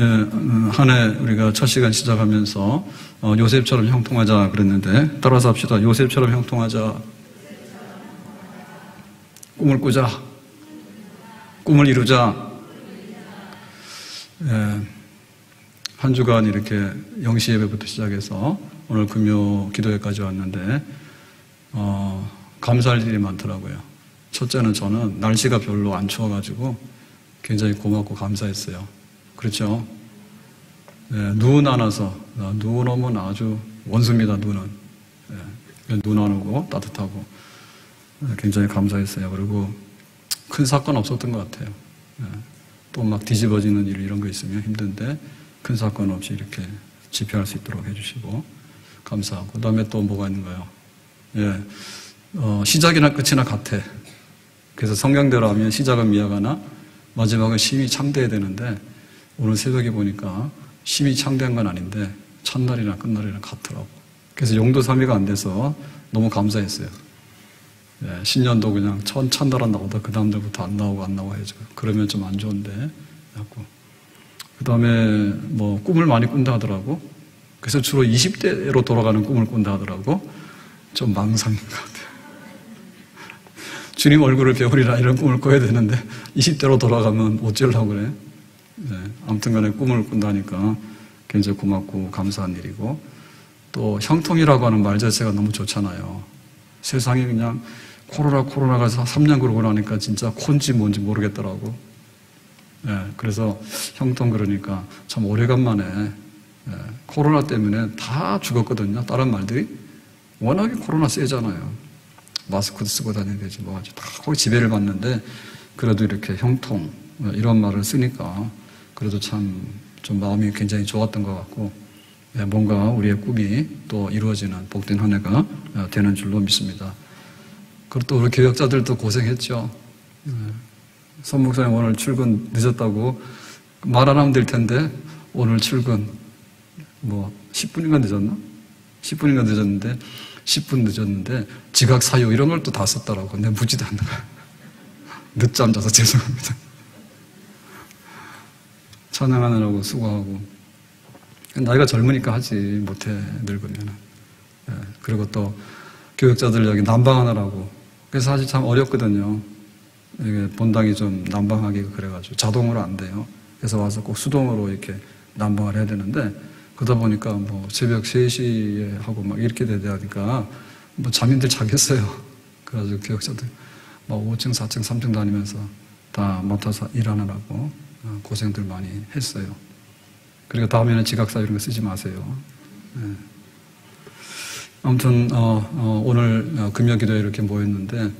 어, 한해 우리가 첫 시간 시작하면서 어, 요셉처럼 형통하자 그랬는데 따라서 합시다. 요셉처럼 형통하자. 꿈을 꾸자. 꿈을 이루자. 예, 한 주간 이렇게 영시 예배부터 시작해서 오늘 금요 기도회까지 왔는데 어, 감사할 일이 많더라고요. 첫째는 저는 날씨가 별로 안 추워가지고 굉장히 고맙고 감사했어요. 그렇죠? 네, 눈 안 와서 눈 오면 아주 원수입니다. 눈은 네, 눈안 오고 따뜻하고 네, 굉장히 감사했어요. 그리고 큰 사건 없었던 것 같아요. 네, 또막 뒤집어지는 일 이런 거 있으면 힘든데 큰 사건 없이 이렇게 집회할 수 있도록 해주시고 감사하고 그 다음에 또 뭐가 있는가요? 예, 어, 시작이나 끝이나 같아. 그래서 성경대로 하면 시작은 미약하나 마지막은 심히 창대해야 되는데 오늘 새벽에 보니까 심히 창대한 건 아닌데 첫날이나 끝날이나 같더라고. 그래서 용도 3위가 안 돼서 너무 감사했어요. 예, 신년도 그냥 천, 첫날 안 나오다 그 다음날부터 안 나오고 안 나오고 해줘. 그러면 좀 안 좋은데. 그 다음에 뭐 꿈을 많이 꾼다 하더라고. 그래서 주로 20대로 돌아가는 꿈을 꾼다 하더라고. 좀 망상인 것 같아요. 주님 얼굴을 배우리라 이런 꿈을 꿔야 되는데 20대로 돌아가면 어쩌려고 그래. 네, 아무튼 간에 꿈을 꾼다니까 굉장히 고맙고 감사한 일이고 또 형통이라고 하는 말 자체가 너무 좋잖아요. 세상에 그냥 코로나 코로나가 3년 그러고 나니까 진짜 콘지 뭔지 모르겠더라고. 네, 그래서 형통 그러니까 참 오래간만에 네, 코로나 때문에 다 죽었거든요. 다른 말들이 워낙에 코로나 세잖아요. 마스크도 쓰고 다녀야 되지 뭐 아주 다 거기 지배를 받는데 그래도 이렇게 형통 이런 말을 쓰니까 그래도 참 좀 마음이 굉장히 좋았던 것 같고 예, 뭔가 우리의 꿈이 또 이루어지는 복된 한 해가 어, 되는 줄로 믿습니다. 그리고 또 우리 교역자들도 고생했죠. 예, 선 목사님 오늘 출근 늦었다고 말 안 하면 될 텐데 오늘 출근 뭐 10분인가 늦었나? 10분인가 늦었는데 10분 늦었는데 지각 사유 이런 걸 또 다 썼더라고. 내가 묻지도 않는 거야. 늦잠 자서 죄송합니다. 찬양하느라고 수고하고. 나이가 젊으니까 하지 못해 늙으면. 예, 그리고 또 교육자들 여기 난방하느라고. 그래서 사실 참 어렵거든요. 이게 본당이 좀 난방하기 그래가지고 자동으로 안 돼요. 그래서 와서 꼭 수동으로 이렇게 난방을 해야 되는데 그러다 보니까 뭐 새벽 3시에 하고 막 이렇게 되니까 뭐 잠인들 자겠어요. 그래가지고 교역자들 막 5층, 4층, 3층 다니면서 다 맡아서 일하느라고 어, 고생들 많이 했어요. 그리고 다음에는 지각사 이런 거 쓰지 마세요. 네. 아무튼 어, 어, 오늘 어, 금요 기도에 이렇게 모였는데 에,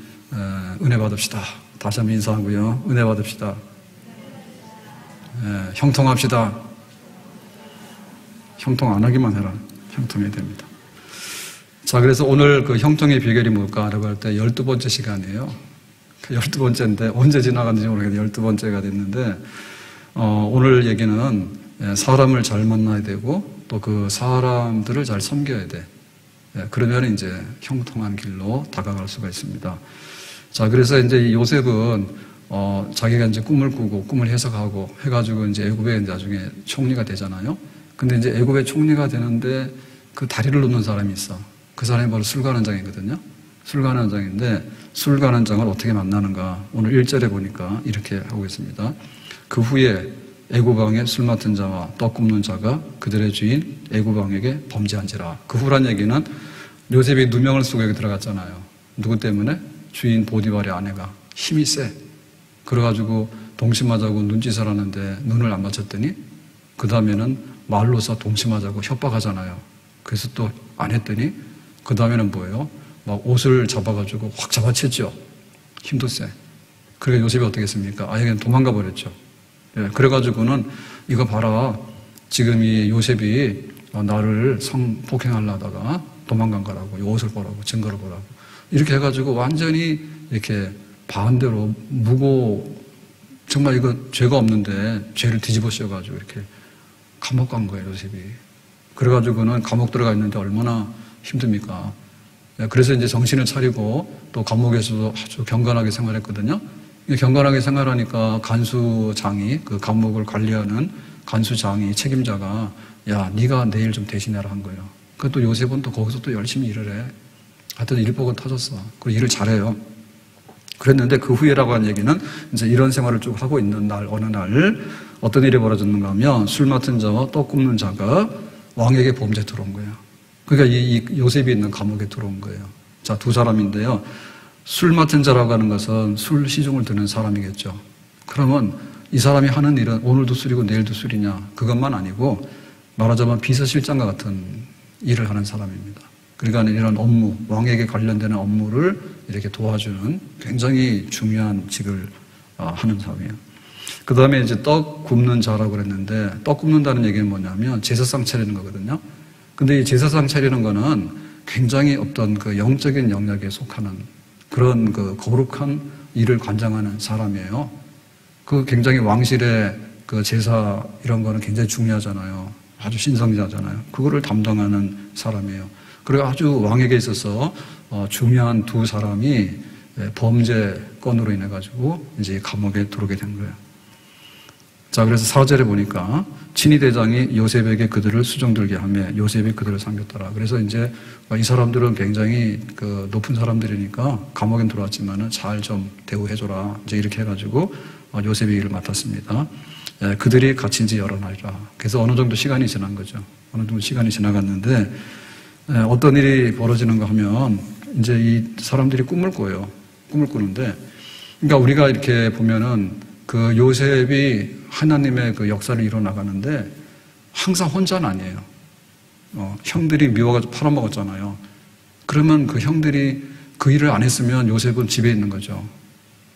은혜 받읍시다. 다시 한번 인사하고요. 은혜 받읍시다. 에, 형통합시다. 형통 안 하기만 해라. 형통해야 됩니다. 자, 그래서 오늘 그 형통의 비결이 뭘까라고 할 때 열두 번째 시간이에요. 그 열두 번째인데 언제 지나갔는지 모르겠는데 열두 번째가 됐는데 어, 오늘 얘기는 예, 사람을 잘 만나야 되고 또 그 사람들을 잘 섬겨야 돼. 예, 그러면 이제 형통한 길로 다가갈 수가 있습니다. 자, 그래서 이제 요셉은 어, 자기가 이제 꿈을 꾸고 꿈을 해석하고 해가지고 이제 애굽에 나중에 총리가 되잖아요. 근데 이제 애굽의 총리가 되는데 그 다리를 놓는 사람이 있어. 그 사람이 바로 술관원장이거든요. 술관원장인데 술관원장을 어떻게 만나는가? 오늘 1절에 보니까 이렇게 하고 있습니다. 그 후에 애굽왕의 술 맡은 자와 떡 굽는 자가 그들의 주인 애굽왕에게 범죄한지라. 그 후란 얘기는 요셉이 누명을 쓰고 여기 들어갔잖아요. 누구 때문에? 주인 보디발의 아내가 힘이 세. 그래가지고 동심하자고 눈짓을 하는데 눈을 안 맞췄더니 그 다음에는 말로서 동심하자고 협박하잖아요. 그래서 또 안 했더니 그 다음에는 뭐예요? 막 옷을 잡아가지고 확 잡아챘죠. 힘도 세. 그러니까 요셉이 어떻게 했습니까? 아예 그냥 도망가 버렸죠. 예, 그래가지고는 이거 봐라. 지금 이 요셉이 나를 성폭행하려다가 도망간 거라고, 이 옷을 보라고, 증거를 보라고. 이렇게 해가지고 완전히 이렇게 반대로 무고, 정말 이거 죄가 없는데 죄를 뒤집어 씌워가지고 이렇게 감옥 간 거예요, 요셉이. 그래가지고는 감옥 들어가 있는데 얼마나 힘듭니까? 네, 그래서 이제 정신을 차리고 또 감옥에서도 아주 경건하게 생활했거든요. 경건하게 생활하니까 간수장이 그 감옥을 관리하는 간수장이 책임자가 야 네가 내일 좀 대신해라 한 거예요. 그것도 요셉은 또 거기서 또 열심히 일을 해. 하여튼 일복은 터졌어. 그리고 일을 잘해요. 그랬는데 그 후에라고 한 얘기는 이제 이런 생활을 쭉 하고 있는 날 어느 날 어떤 일이 벌어졌는가 하면 술 맡은 자와 떡 굽는 자가 왕에게 범죄 들어온 거예요. 그러니까 이, 이 요셉이 있는 감옥에 들어온 거예요. 자, 두 사람인데요. 술 맡은 자라고 하는 것은 술 시중을 드는 사람이겠죠. 그러면 이 사람이 하는 일은 오늘도 술이고 내일도 술이냐 그것만 아니고 말하자면 비서실장과 같은 일을 하는 사람입니다. 그러니까 이런 업무, 왕에게 관련되는 업무를 이렇게 도와주는 굉장히 중요한 직을 어, 하는 사람이에요. 그 다음에 이제 떡 굽는 자라고 그랬는데 떡 굽는다는 얘기는 뭐냐면 제사상 차리는 거거든요. 근데 이 제사상 차리는 거는 굉장히 어떤 그 영적인 영역에 속하는 그런 그 거룩한 일을 관장하는 사람이에요. 그 굉장히 왕실의 그 제사 이런 거는 굉장히 중요하잖아요. 아주 신성자잖아요. 그거를 담당하는 사람이에요. 그리고 아주 왕에게 있어서 어, 중요한 두 사람이 예, 범죄 건으로 인해 가지고 이제 감옥에 들어오게 된 거예요. 자, 그래서 사절에 보니까 친위 대장이 요셉에게 그들을 수정들게 하며 요셉이 그들을 삼겼더라. 그래서 이제 이 사람들은 굉장히 그 높은 사람들이니까 감옥엔 들어왔지만은 잘 좀 대우해줘라. 이제 이렇게 해가지고 어, 요셉이 일을 맡았습니다. 예, 그들이 갇힌 지 여러 날이라. 그래서 어느 정도 시간이 지난 거죠. 어느 정도 시간이 지나갔는데 예, 어떤 일이 벌어지는가 하면 이제 이 사람들이 꿈을 꿔요. 꿈을 꾸는데 그러니까 우리가 이렇게 보면은 그 요셉이 하나님의 그 역사를 이뤄 나가는데 항상 혼자는 아니에요. 어, 형들이 미워가지고 팔아먹었잖아요. 그러면 그 형들이 그 일을 안 했으면 요셉은 집에 있는 거죠.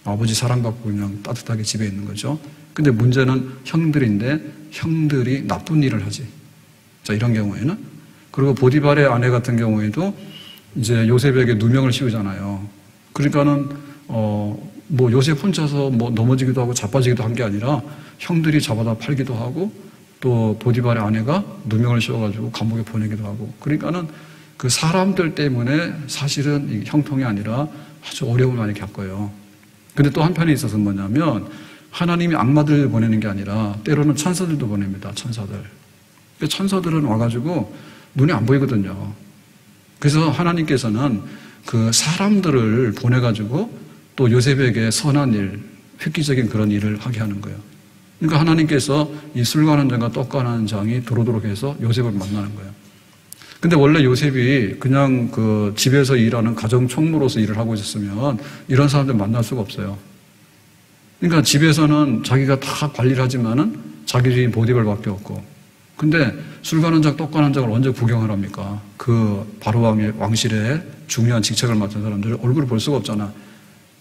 아버지 사랑받고 그냥 따뜻하게 집에 있는 거죠. 근데 문제는 형들인데 형들이 나쁜 일을 하지. 자, 이런 경우에는. 그리고 보디발의 아내 같은 경우에도 이제 요셉에게 누명을 씌우잖아요. 그러니까는, 어, 뭐 요셉 혼자서 뭐 넘어지기도 하고 자빠지기도 한 게 아니라 형들이 잡아다 팔기도 하고 또 보디발의 아내가 누명을 씌워가지고 감옥에 보내기도 하고 그러니까는 그 사람들 때문에 사실은 형통이 아니라 아주 어려움을 많이 겪어요. 근데 또 한편에 있어서 뭐냐면 하나님이 악마들 보내는 게 아니라 때로는 천사들도 보냅니다. 천사들. 천사들은 와가지고 눈이 안 보이거든요. 그래서 하나님께서는 그 사람들을 보내가지고 또 요셉에게 선한 일, 획기적인 그런 일을 하게 하는 거예요. 그러니까 하나님께서 이 술가는 장과 떡가는 장이 도로도록 해서 요셉을 만나는 거예요. 근데 원래 요셉이 그냥 그 집에서 일하는 가정 총무로서 일을 하고 있었으면 이런 사람들 만날 수가 없어요. 그러니까 집에서는 자기가 다 관리를 하지만은 자기 보디발밖에 없고. 근데 술 가는 장, 떡 가는 장을 언제 구경을 합니까? 그 바로 왕의 왕실에 중요한 직책을 맡은 사람들 얼굴을 볼 수가 없잖아.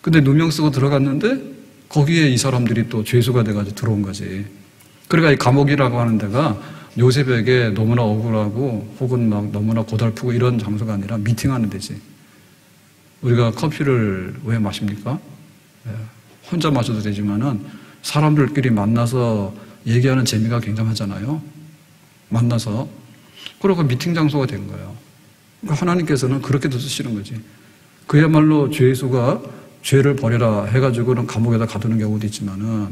근데 누명 쓰고 들어갔는데 거기에 이 사람들이 또 죄수가 돼가지고 들어온 거지. 그러니까 이 감옥이라고 하는 데가 요셉에게 너무나 억울하고 혹은 막 너무나 고달프고 이런 장소가 아니라 미팅하는 데지. 우리가 커피를 왜 마십니까? 예, 혼자 마셔도 되지만은 사람들끼리 만나서 얘기하는 재미가 굉장하잖아요. 만나서. 그러고 미팅 장소가 된 거예요. 그러니까 하나님께서는 그렇게도 쓰시는 거지. 그야말로 죄수가 죄를 버려라 해가지고는 감옥에다 가두는 경우도 있지만은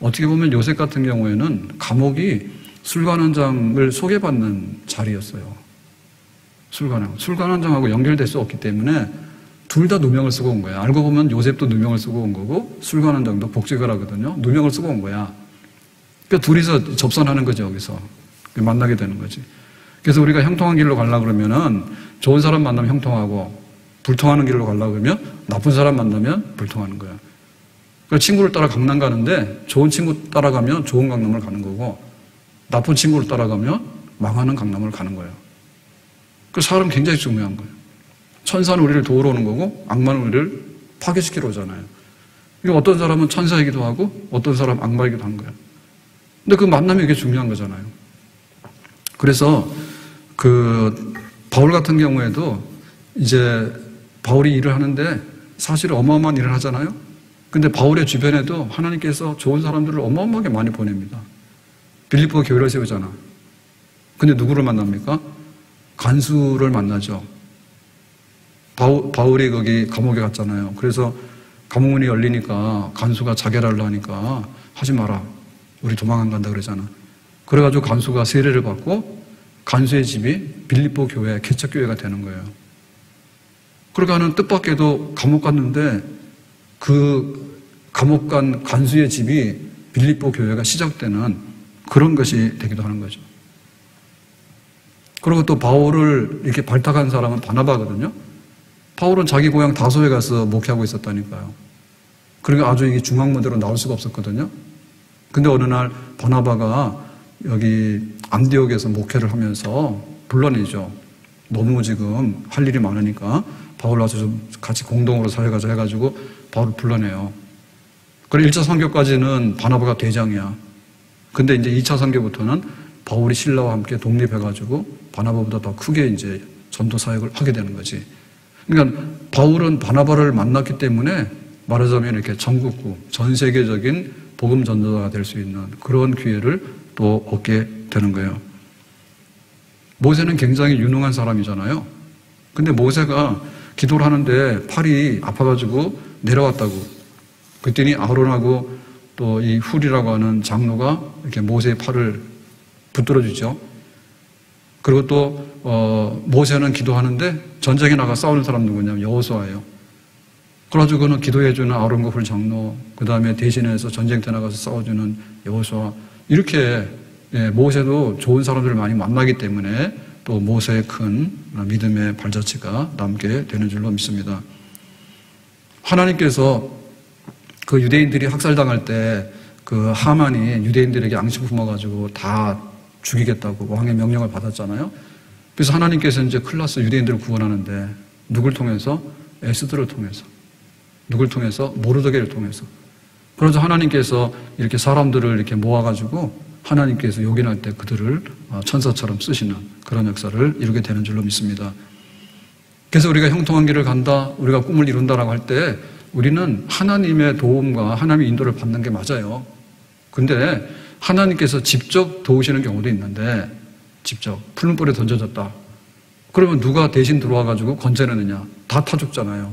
어떻게 보면 요셉 같은 경우에는 감옥이 술관원장을 소개받는 자리였어요. 술관원. 술관원장하고 연결될 수 없기 때문에 둘 다 누명을 쓰고 온 거야. 알고 보면 요셉도 누명을 쓰고 온 거고 술관원장도 복직을 하거든요. 누명을 쓰고 온 거야. 그러니까 둘이서 접선하는 거죠, 여기서. 만나게 되는 거지. 그래서 우리가 형통한 길로 가려고 그러면은 좋은 사람 만나면 형통하고 불통하는 길로 가려고 그러면 나쁜 사람 만나면 불통하는 거야. 그 친구를 따라 강남 가는데 좋은 친구 따라가면 좋은 강남을 가는 거고 나쁜 친구를 따라가면 망하는 강남을 가는 거예요. 그 사람 굉장히 중요한 거예요. 천사는 우리를 도우러 오는 거고 악마는 우리를 파괴시키러 오잖아요. 이게 어떤 사람은 천사이기도 하고 어떤 사람 악마이기도 한 거예요. 근데 그 만남이 이게 중요한 거잖아요. 그래서 그 바울 같은 경우에도 이제 바울이 일을 하는데 사실 어마어마한 일을 하잖아요. 근데 바울의 주변에도 하나님께서 좋은 사람들을 어마어마하게 많이 보냅니다. 빌리포가 교회를 세우잖아. 근데 누구를 만납니까? 간수를 만나죠. 바울, 바울 이 거기 감옥에 갔잖아요. 그래서 감옥문이 열리니까 간수가 자결하려 하니까 하지 마라. 우리 도망 안 간다 그러잖아. 그래가지고 간수가 세례를 받고 간수의 집이 빌립보 교회 개척교회가 되는 거예요. 그러니까는 뜻밖에도 감옥 갔는데 그 감옥 간 간수의 집이 빌립보 교회가 시작되는 그런 것이 되기도 하는 거죠. 그리고 또 바울을 이렇게 발탁한 사람은 바나바거든요. 바울은 자기 고향 다소에 가서 목회하고 있었다니까요. 그러니까 아주 이게 중앙무대로 나올 수가 없었거든요. 근데 어느 날 바나바가 여기 안디옥에서 목회를 하면서 불러내죠. 너무 지금 할 일이 많으니까 바울 와서 좀 같이 공동으로 살아가자 해가지고 바울을 불러내요. 그래 1차 선교까지는 바나바가 대장이야. 근데 이제 2차 선교부터는 바울이 신라와 함께 독립해가지고 바나바보다 더 크게 이제 전도 사역을 하게 되는 거지. 그러니까 바울은 바나바를 만났기 때문에 말하자면 이렇게 전국구, 전 세계적인 복음 전도자가 될 수 있는 그런 기회를 또 얻게 되는 거예요. 모세는 굉장히 유능한 사람이잖아요. 근데 모세가 기도를 하는데 팔이 아파가지고 내려왔다고. 그랬더니 아론하고 또 이 훌이라고 하는 장로가 이렇게 모세의 팔을 붙들어 주죠. 그리고 또 어, 모세는 기도하는데 전쟁에 나가 싸우는 사람 누구냐면 여호수아예요. 그래가지고 그는 기도해주는 아론과 훌 장로, 그 다음에 대신해서 전쟁터 나가서 싸워주는 여호수아 이렇게 예, 모세도 좋은 사람들을 많이 만나기 때문에 또 모세의 큰 믿음의 발자취가 남게 되는 줄로 믿습니다. 하나님께서 그 유대인들이 학살당할 때 그 하만이 유대인들에게 양식 품어가지고 다 죽이겠다고 왕의 명령을 받았잖아요. 그래서 하나님께서 이제 클라스 유대인들을 구원하는데 누굴 통해서? 에스드를 통해서. 누굴 통해서? 모르드게를 통해서. 그래서 하나님께서 이렇게 사람들을 이렇게 모아가지고 하나님께서 요긴할 때 그들을 어, 천사처럼 쓰시는 그런 역사를 이루게 되는 줄로 믿습니다. 그래서 우리가 형통한 길을 간다, 우리가 꿈을 이룬다라고 할 때 우리는 하나님의 도움과 하나님의 인도를 받는 게 맞아요. 근데 하나님께서 직접 도우시는 경우도 있는데 직접 푸른 불에 던져졌다. 그러면 누가 대신 들어와가지고 건져내느냐? 다 타 죽잖아요.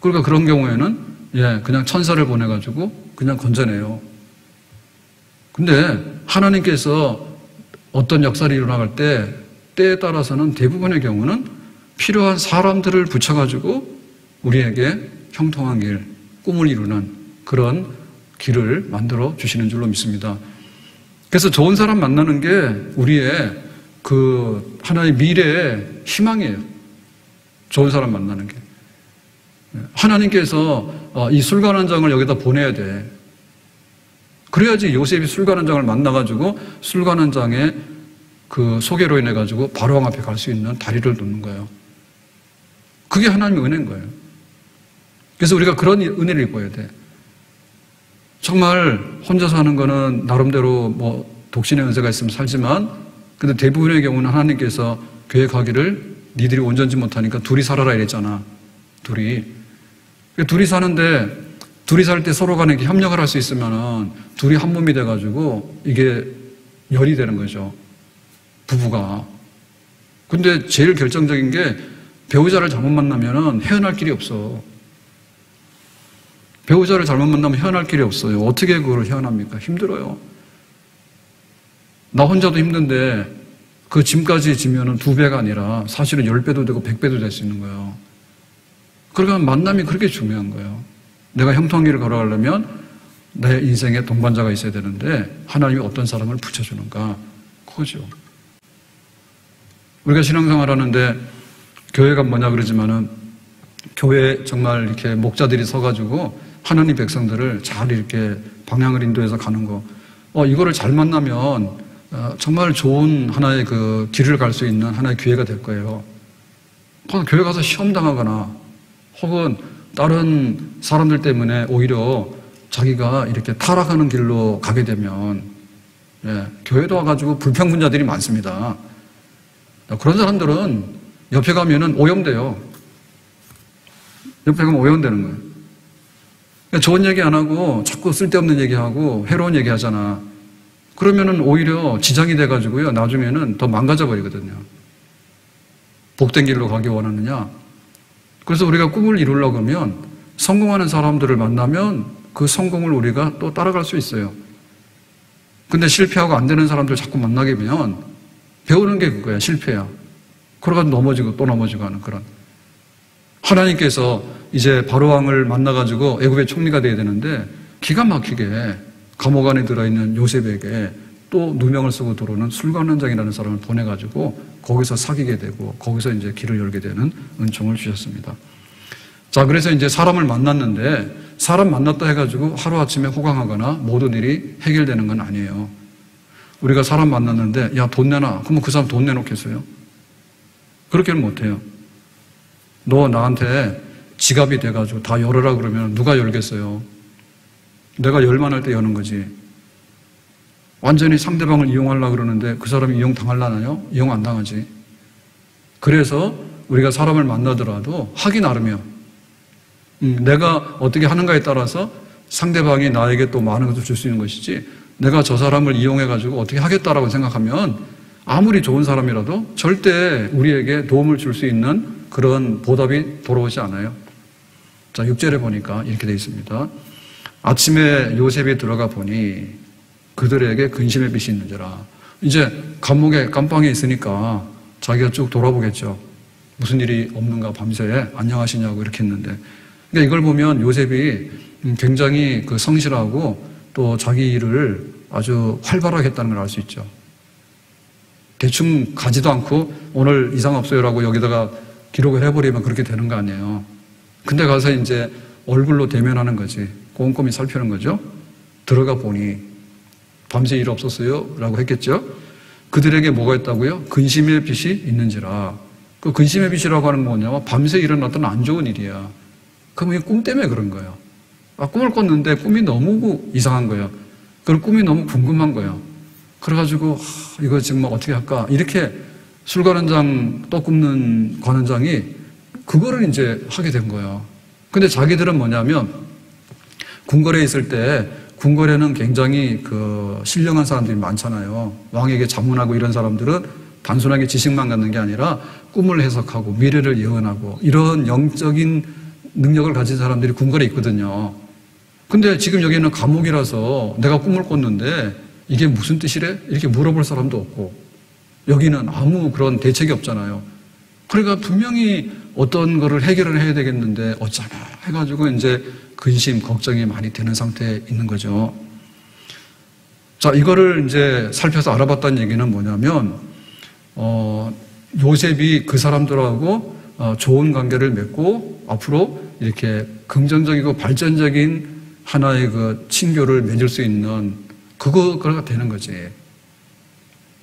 그러니까 그런 경우에는 예 그냥 천사를 보내가지고 그냥 건져내요. 근데 하나님께서 어떤 역사를 일어나갈 때 때에 따라서는 대부분의 경우는 필요한 사람들을 붙여가지고 우리에게 형통한 길, 꿈을 이루는 그런 길을 만들어 주시는 줄로 믿습니다. 그래서 좋은 사람 만나는 게 우리의 그 하나의 미래의 희망이에요. 좋은 사람 만나는 게. 하나님께서 어, 이 술관원장을 여기다 보내야 돼. 그래야지 요셉이 술관원장을 만나가지고 술관원장의 그 소개로 인해가지고 바로왕 앞에 갈 수 있는 다리를 놓는 거예요. 그게 하나님의 은혜인 거예요. 그래서 우리가 그런 은혜를 입어야 돼. 정말 혼자 사는 거는 나름대로 뭐 독신의 은사가 있으면 살지만 근데 대부분의 경우는 하나님께서 가기를 니들이 온전지 못하니까 둘이 살아라 이랬잖아. 둘이. 둘이 사는데 둘이 살 때 서로 간에 협력을 할 수 있으면 둘이 한 몸이 돼가지고 이게 열이 되는 거죠. 부부가. 근데 제일 결정적인 게 배우자를 잘못 만나면 헤어날 길이 없어. 배우자를 잘못 만나면 헤어날 길이 없어요. 어떻게 그걸 헤어납니까? 힘들어요. 나 혼자도 힘든데 그 짐까지 지면은 두 배가 아니라 사실은 열 배도 되고 백 배도 될 수 있는 거예요. 그러니까 만남이 그렇게 중요한 거예요. 내가 형통길을 걸어가려면 내 인생에 동반자가 있어야 되는데 하나님이 어떤 사람을 붙여주는가 그거죠. 우리가 신앙생활 하는데 교회가 뭐냐 그러지만은 교회 정말 이렇게 목자들이 서가지고 하나님 백성들을 잘 이렇게 방향을 인도해서 가는 거. 어, 이거를 잘 만나면 어, 정말 좋은 하나의 그 길을 갈 수 있는 하나의 기회가 될 거예요. 교회 가서 시험 당하거나 혹은 다른 사람들 때문에 오히려 자기가 이렇게 타락하는 길로 가게 되면 예, 교회도 와가지고 불평분자들이 많습니다. 그런 사람들은 옆에 가면은 오염돼요. 옆에 가면 오염되는 거예요. 그러니까 좋은 얘기 안 하고 자꾸 쓸데없는 얘기하고 해로운 얘기 하잖아. 그러면은 오히려 지장이 돼가지고요. 나중에는 더 망가져 버리거든요. 복된 길로 가기 원하느냐? 그래서 우리가 꿈을 이루려고 하면 성공하는 사람들을 만나면 그 성공을 우리가 또 따라갈 수 있어요. 근데 실패하고 안 되는 사람들 자꾸 만나게 되면 배우는 게 그거야. 실패야. 그러다 넘어지고 또 넘어지고 하는 그런. 하나님께서 이제 바로왕을 만나가지고 애굽의 총리가 돼야 되는데 기가 막히게 감옥 안에 들어있는 요셉에게 또 누명을 쓰고 들어오는 술관원장이라는 사람을 보내가지고 거기서 사귀게 되고 거기서 이제 길을 열게 되는 은총을 주셨습니다. 자, 그래서 이제 사람을 만났는데 사람 만났다 해가지고 하루아침에 호강하거나 모든 일이 해결되는 건 아니에요. 우리가 사람 만났는데 야, 돈 내놔. 그러면 그 사람 돈 내놓겠어요? 그렇게는 못해요. 너 나한테 지갑이 돼가지고 다 열어라 그러면 누가 열겠어요? 내가 열만할 때 여는 거지. 완전히 상대방을 이용하려고 그러는데 그 사람이 이용 당할라나요? 이용 안 당하지. 그래서 우리가 사람을 만나더라도 하기 나름이요. 음, 내가 어떻게 하는가에 따라서 상대방이 나에게 또 많은 것을 줄 수 있는 것이지 내가 저 사람을 이용해가지고 어떻게 하겠다라고 생각하면 아무리 좋은 사람이라도 절대 우리에게 도움을 줄 수 있는 그런 보답이 돌아오지 않아요. 자, 6절에 보니까 이렇게 되어 있습니다. 아침에 요셉이 들어가 보니 그들에게 근심의 빛이 있는지라. 이제 감옥에 깜방에 있으니까 자기가 쭉 돌아보겠죠. 무슨 일이 없는가 밤새 안녕하시냐고 이렇게 했는데. 그러니까 이걸 보면 요셉이 굉장히 그 성실하고 또 자기 일을 아주 활발하게 했다는 걸 알 수 있죠. 대충 가지도 않고 오늘 이상 없어요라고 여기다가 기록을 해버리면 그렇게 되는 거 아니에요. 근데 가서 이제 얼굴로 대면하는 거지. 꼼꼼히 살피는 거죠. 들어가 보니 밤새 일 없었어요? 라고 했겠죠. 그들에게 뭐가 있다고요? 근심의 빛이 있는지라. 그 근심의 빛이라고 하는 건 뭐냐면 밤새 일어났던 안 좋은 일이야. 그럼 이게 꿈 때문에 그런 거예요. 아, 꿈을 꿨는데 꿈이 너무 이상한 거예요. 그 꿈이 너무 궁금한 거예요. 그래가지고 하, 이거 지금 뭐 어떻게 할까? 이렇게 술관원장 또 굽는 관원장이 그거를 이제 하게 된 거예요. 근데 자기들은 뭐냐면 궁궐에 있을 때 궁궐에는 굉장히 그 신령한 사람들이 많잖아요. 왕에게 자문하고 이런 사람들은 단순하게 지식만 갖는 게 아니라 꿈을 해석하고 미래를 예언하고 이런 영적인 능력을 가진 사람들이 궁궐에 있거든요. 근데 지금 여기는 감옥이라서 내가 꿈을 꿨는데 이게 무슨 뜻이래? 이렇게 물어볼 사람도 없고 여기는 아무 그런 대책이 없잖아요. 그러니까 분명히 어떤 거를 해결을 해야 되겠는데 어쩌나 해가지고 이제 근심, 걱정이 많이 되는 상태에 있는 거죠. 자, 이거를 이제 살펴서 알아봤다는 얘기는 뭐냐면, 어, 요셉이 그 사람들하고 어, 좋은 관계를 맺고 앞으로 이렇게 긍정적이고 발전적인 하나의 그 친교를 맺을 수 있는 그거가 되는 거지.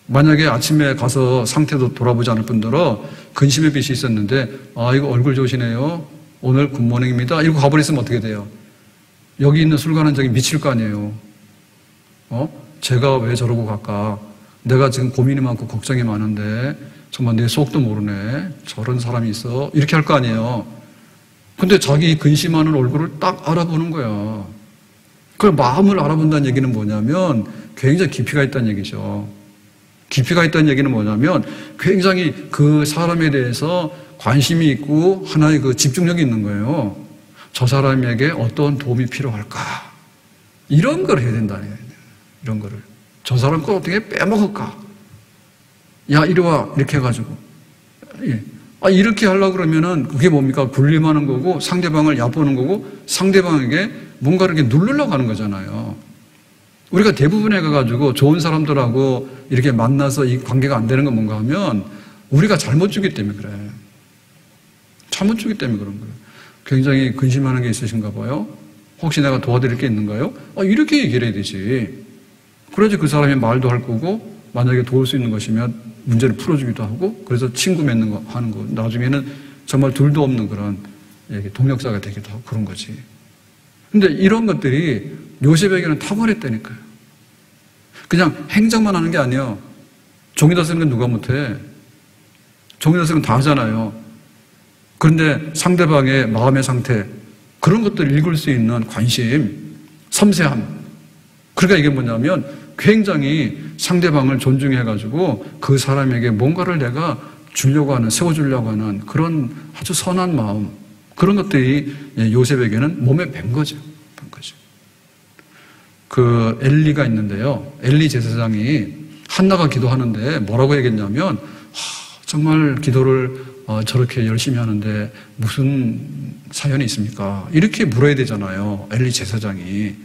만약에 아침에 가서 상태도 돌아보지 않을 뿐더러 근심의 빛이 있었는데 아 이거 얼굴 좋으시네요. 오늘 good morning입니다. 이러고 가버렸으면 어떻게 돼요? 여기 있는 술관원장이 미칠 거 아니에요. 어? 제가 왜 저러고 갈까? 내가 지금 고민이 많고 걱정이 많은데 정말 내 속도 모르네. 저런 사람이 있어. 이렇게 할 거 아니에요. 근데 자기 근심하는 얼굴을 딱 알아보는 거야. 그 마음을 알아본다는 얘기는 뭐냐면 굉장히 깊이가 있다는 얘기죠. 깊이가 있다는 얘기는 뭐냐면 굉장히 그 사람에 대해서 관심이 있고 하나의 그 집중력이 있는 거예요. 저 사람에게 어떤 도움이 필요할까? 이런 걸 해야 거예요. 이런 거를. 저 사람 거 어떻게 빼먹을까? 야, 이리 와. 이렇게 해가지고. 예. 아, 이렇게 하려고 그러면은 그게 뭡니까? 군림하는 거고 상대방을 얕보는 거고 상대방에게 뭔가를 이렇게 누르려고 하는 거잖아요. 우리가 대부분에 가가지고 좋은 사람들하고 이렇게 만나서 이 관계가 안 되는 건 뭔가 하면 우리가 잘못 주기 때문에 그래. 잘못 주기 때문에 그런 거예요. 굉장히 근심하는 게 있으신가 봐요. 혹시 내가 도와드릴 게 있는가요? 아, 이렇게 얘기를 해야 되지. 그래야지 그 사람이 말도 할 거고 만약에 도울 수 있는 것이면 문제를 풀어주기도 하고 그래서 친구 맺는 거 하는 거 나중에는 정말 둘도 없는 그런 동력자가 되기도 하고 그런 거지. 근데 이런 것들이 요셉에게는 탁월했다니까요. 그냥 행정만 하는 게 아니에요. 종이다 쓰는 건 누가 못해. 종이다 쓰는 건 다 하잖아요. 그런데 상대방의 마음의 상태, 그런 것들을 읽을 수 있는 관심, 섬세함. 그러니까 이게 뭐냐면 굉장히 상대방을 존중해가지고 그 사람에게 뭔가를 내가 주려고 하는, 세워주려고 하는 그런 아주 선한 마음. 그런 것들이 요셉에게는 몸에 밴 거죠. 밴 거죠. 그 엘리가 있는데요. 엘리 제사장이 한나가 기도하는데 뭐라고 얘기했냐면 정말 기도를 어, 저렇게 열심히 하는데 무슨 사연이 있습니까? 이렇게 물어야 되잖아요. 엘리 제사장이.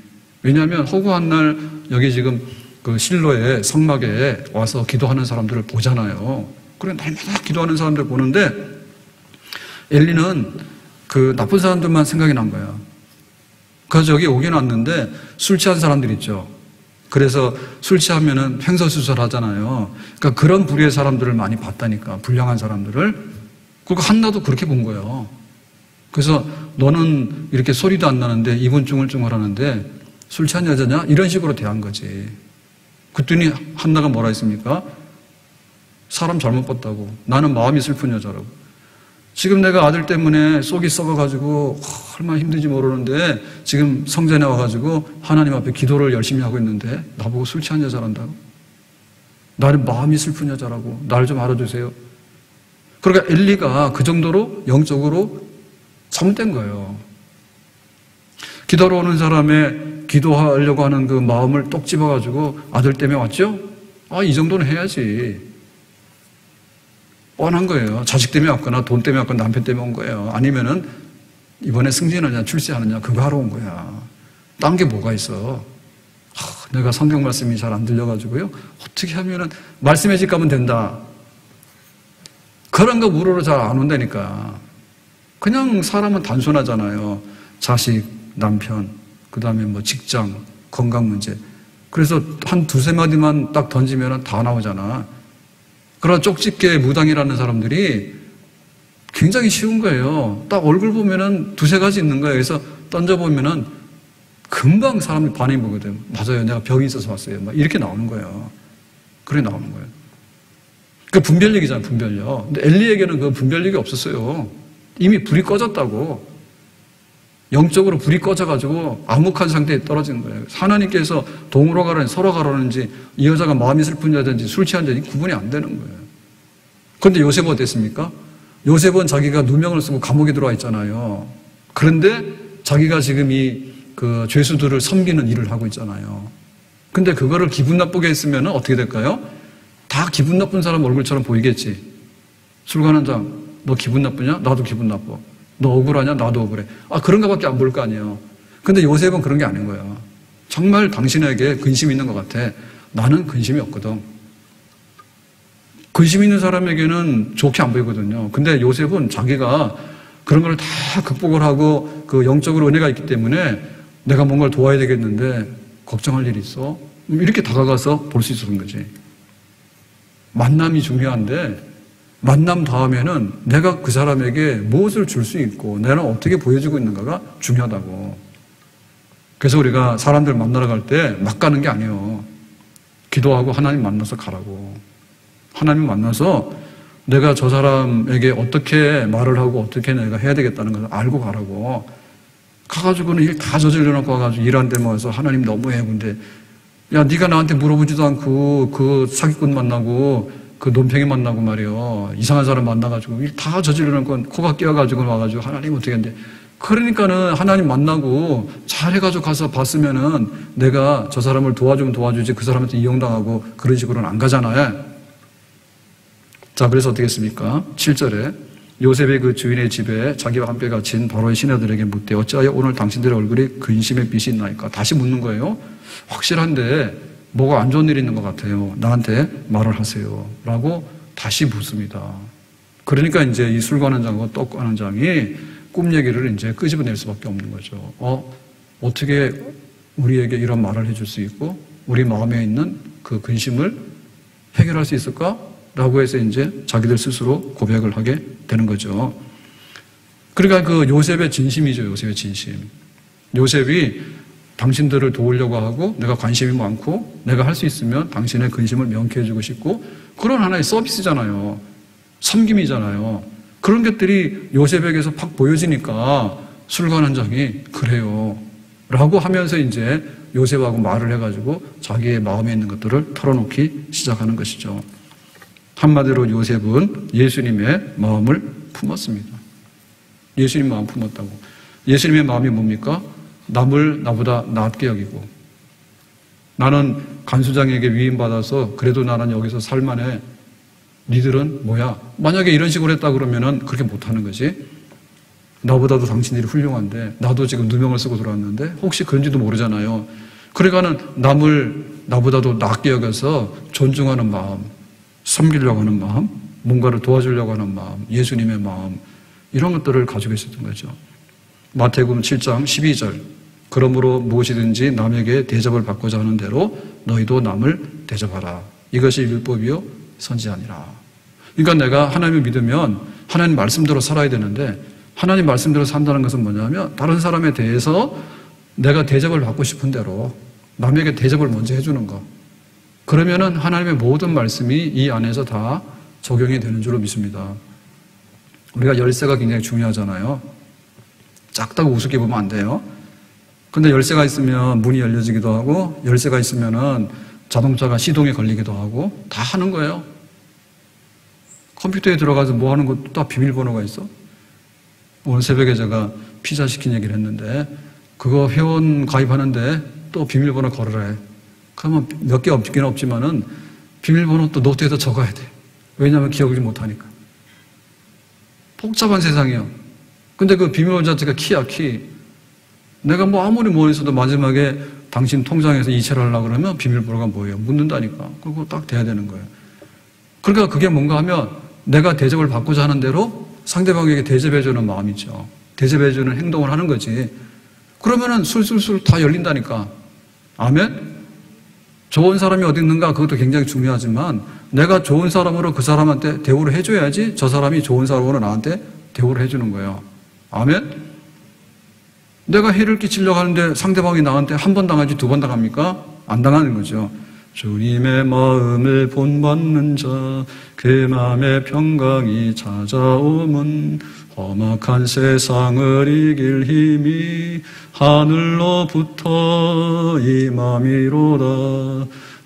왜냐하면 허구한 날 여기 지금 그 실로의 성막에 와서 기도하는 사람들을 보잖아요. 그래 날마다 기도하는 사람들 보는데 엘리는 그 나쁜 사람들만 생각이 난 거야. 그래서 여기 오긴 왔는데 술 취한 사람들 있죠. 그래서 술 취하면은 횡설수설 하잖아요. 그러니까 그런 부류의 사람들을 많이 봤다니까. 불량한 사람들을. 그리고 한나도 그렇게 본 거예요. 그래서 너는 이렇게 소리도 안 나는데 입은 쭝을쭝을 하는데 술 취한 여자냐? 이런 식으로 대한 거지. 그랬더니 한나가 뭐라 했습니까? 사람 잘못 봤다고. 나는 마음이 슬픈 여자라고. 지금 내가 아들 때문에 속이 썩어가지고 얼마나 힘든지 모르는데 지금 성전에 와가지고 하나님 앞에 기도를 열심히 하고 있는데 나보고 술 취한 여자란다고? 나는 마음이 슬픈 여자라고. 날좀 알아주세요. 그러니까 엘리가 그 정도로 영적으로 잘못된 거예요. 기도로 오는 사람의 기도하려고 하는 그 마음을 똑 집어가지고 아들 때문에 왔죠? 아, 이 정도는 해야지. 뻔한 거예요. 자식 때문에 왔거나 돈 때문에 왔거나 남편 때문에 온 거예요. 아니면은 이번에 승진하냐 출세하느냐 그거 하러 온 거야. 딴 게 뭐가 있어. 하, 내가 성경 말씀이 잘 안 들려가지고요. 어떻게 하면은 말씀의 집 가면 된다. 그런 거 물으러 잘 안 온다니까. 그냥 사람은 단순하잖아요. 자식, 남편, 그 다음에 뭐 직장, 건강 문제. 그래서 한 두세 마디만 딱 던지면 다 나오잖아. 그러나 쪽집게 무당이라는 사람들이 굉장히 쉬운 거예요. 딱 얼굴 보면은 두세 가지 있는 거예요. 그래서 던져보면은 금방 사람이 반응이 보거든. 맞아요. 내가 병이 있어서 왔어요. 막 이렇게 나오는 거예요. 그래 나오는 거예요. 그 분별력이잖아요, 분별력. 근데 엘리에게는 그 분별력이 없었어요. 이미 불이 꺼졌다고. 영적으로 불이 꺼져가지고 암흑한 상태에 떨어지는 거예요. 하나님께서 동으로 가라는지 서로 가라는지 이 여자가 마음이 슬픈 여자인지 술 취한 자인지 구분이 안 되는 거예요. 그런데 요셉은 어땠습니까? 요셉은 자기가 누명을 쓰고 감옥에 들어와 있잖아요. 그런데 자기가 지금 이 그 죄수들을 섬기는 일을 하고 있잖아요. 근데 그거를 기분 나쁘게 했으면 어떻게 될까요? 다 기분 나쁜 사람 얼굴처럼 보이겠지. 술 가는 장, 너 기분 나쁘냐? 나도 기분 나빠. 너 억울하냐? 나도 억울해. 아, 그런 거밖에 안 볼 거 아니에요. 근데 요셉은 그런 게 아닌 거예요. 정말 당신에게 근심 있는 것 같아. 나는 근심이 없거든. 근심 있는 사람에게는 좋게 안 보이거든요. 근데 요셉은 자기가 그런 걸 다 극복을 하고 그 영적으로 은혜가 있기 때문에 내가 뭔가를 도와야 되겠는데 걱정할 일이 있어. 이렇게 다가가서 볼 수 있었던 거지. 만남이 중요한데 만남 다음에는 내가 그 사람에게 무엇을 줄 수 있고 내가 어떻게 보여주고 있는가가 중요하다고. 그래서 우리가 사람들 만나러 갈 때 막 가는 게 아니에요. 기도하고 하나님 만나서 가라고. 하나님 만나서 내가 저 사람에게 어떻게 말을 하고 어떻게 내가 해야 되겠다는 것을 알고 가라고. 가가지고는 일 다 저질러 놓고 와가지고 일한 데만 와서 하나님 너무해. 근데 야, 네가 나한테 물어보지도 않고 그 사기꾼 만나고 그 논팽이 만나고 말이요. 이상한 사람 만나가지고 일다 놓고 코가 끼어가지고 와가지고 하나님 어떻게 했는데 그러니까는 하나님 만나고 잘해가지고 가서 봤으면은 내가 저 사람을 도와주면 도와주지 그 사람한테 이용당하고 그런 식으로는 안 가잖아요. 자, 그래서 어떻게 했습니까? 7절에 요셉의 그 주인의 집에 자기와 함께 갇힌 바로의 신하들에게 묻되 어찌하여 오늘 당신들의 얼굴이 근심의 빛이 있나이까? 다시 묻는 거예요. 확실한데 뭐가 안 좋은 일이 있는 것 같아요. 나한테 말을 하세요. 라고 다시 묻습니다. 그러니까 이제 이 술관원장과 떡관원장이 꿈 얘기를 이제 끄집어낼 수밖에 없는 거죠. 어, 어떻게 우리에게 이런 말을 해줄 수 있고 우리 마음에 있는 그 근심을 해결할 수 있을까? 라고 해서 이제 자기들 스스로 고백을 하게 되는 거죠. 그러니까 그 요셉의 진심이죠, 요셉의 진심. 요셉이 당신들을 도우려고 하고 내가 관심이 많고 내가 할 수 있으면 당신의 근심을 명쾌 해 주고 싶고 그런 하나의 서비스잖아요. 섬김이잖아요. 그런 것들이 요셉에게서 팍 보여지니까 술관원장이 그래요. 라고 하면서 이제 요셉하고 말을 해가지고 자기의 마음에 있는 것들을 털어놓기 시작하는 것이죠. 한마디로 요셉은 예수님의 마음을 품었습니다. 예수님 마음 품었다고. 예수님의 마음이 뭡니까? 남을 나보다 낫게 여기고 나는 간수장에게 위임받아서 그래도 나는 여기서 살만해. 니들은 뭐야? 만약에 이런 식으로 했다 그러면은 그렇게 못하는 거지. 나보다도 당신들이 훌륭한데 나도 지금 누명을 쓰고 들어왔는데 혹시 그런지도 모르잖아요. 그러니까는 남을 나보다도 낫게 여겨서 존중하는 마음, 섬기려고 하는 마음, 뭔가를 도와주려고 하는 마음, 예수님의 마음 이런 것들을 가지고 있었던 거죠. 마태복음 7장 12절 그러므로 무엇이든지 남에게 대접을 받고자 하는 대로 너희도 남을 대접하라. 이것이 율법이요 선지 아니라. 그러니까 내가 하나님을 믿으면 하나님 말씀대로 살아야 되는데 하나님 말씀대로 산다는 것은 뭐냐면 다른 사람에 대해서 내가 대접을 받고 싶은 대로 남에게 대접을 먼저 해주는 거. 그러면은 하나님의 모든 말씀이 이 안에서 다 적용이 되는 줄로 믿습니다. 우리가 열쇠가 굉장히 중요하잖아요. 작다고 우습게 보면 안 돼요. 근데 열쇠가 있으면 문이 열려지기도 하고 열쇠가 있으면은 자동차가 시동에 걸리기도 하고 다 하는 거예요. 컴퓨터에 들어가서 뭐 하는 것도 다 비밀번호가 있어. 오늘 새벽에 제가 피자 시킨 얘기를 했는데 그거 회원 가입하는데 또 비밀번호 걸으래. 그러면 몇 개 없긴 없지만은 비밀번호 또 노트에다 적어야 돼. 왜냐하면 기억을 못하니까. 복잡한 세상이요. 근데 그 비밀번호 자체가 키야, 키. 내가 뭐 아무리 뭐 했어도 마지막에 당신 통장에서 이체를 하려고 그러면 비밀번호가 뭐예요? 묻는다니까. 그거 딱 돼야 되는 거예요. 그러니까 그게 뭔가 하면 내가 대접을 받고자 하는 대로 상대방에게 대접해주는 마음이죠. 대접해주는 행동을 하는 거지. 그러면은 술술술 다 열린다니까. 아멘? 좋은 사람이 어디 있는가 그것도 굉장히 중요하지만 내가 좋은 사람으로 그 사람한테 대우를 해줘야지 저 사람이 좋은 사람으로 나한테 대우를 해주는 거예요. 아멘? 내가 해를 끼치려고 하는데 상대방이 나한테 한 번 당하지 두 번 당합니까? 안 당하는 거죠. 주님의 마음을 본받는 자, 그 마음의 평강이 찾아오면 험악한 세상을 이길 힘이 하늘로부터 임함이로다.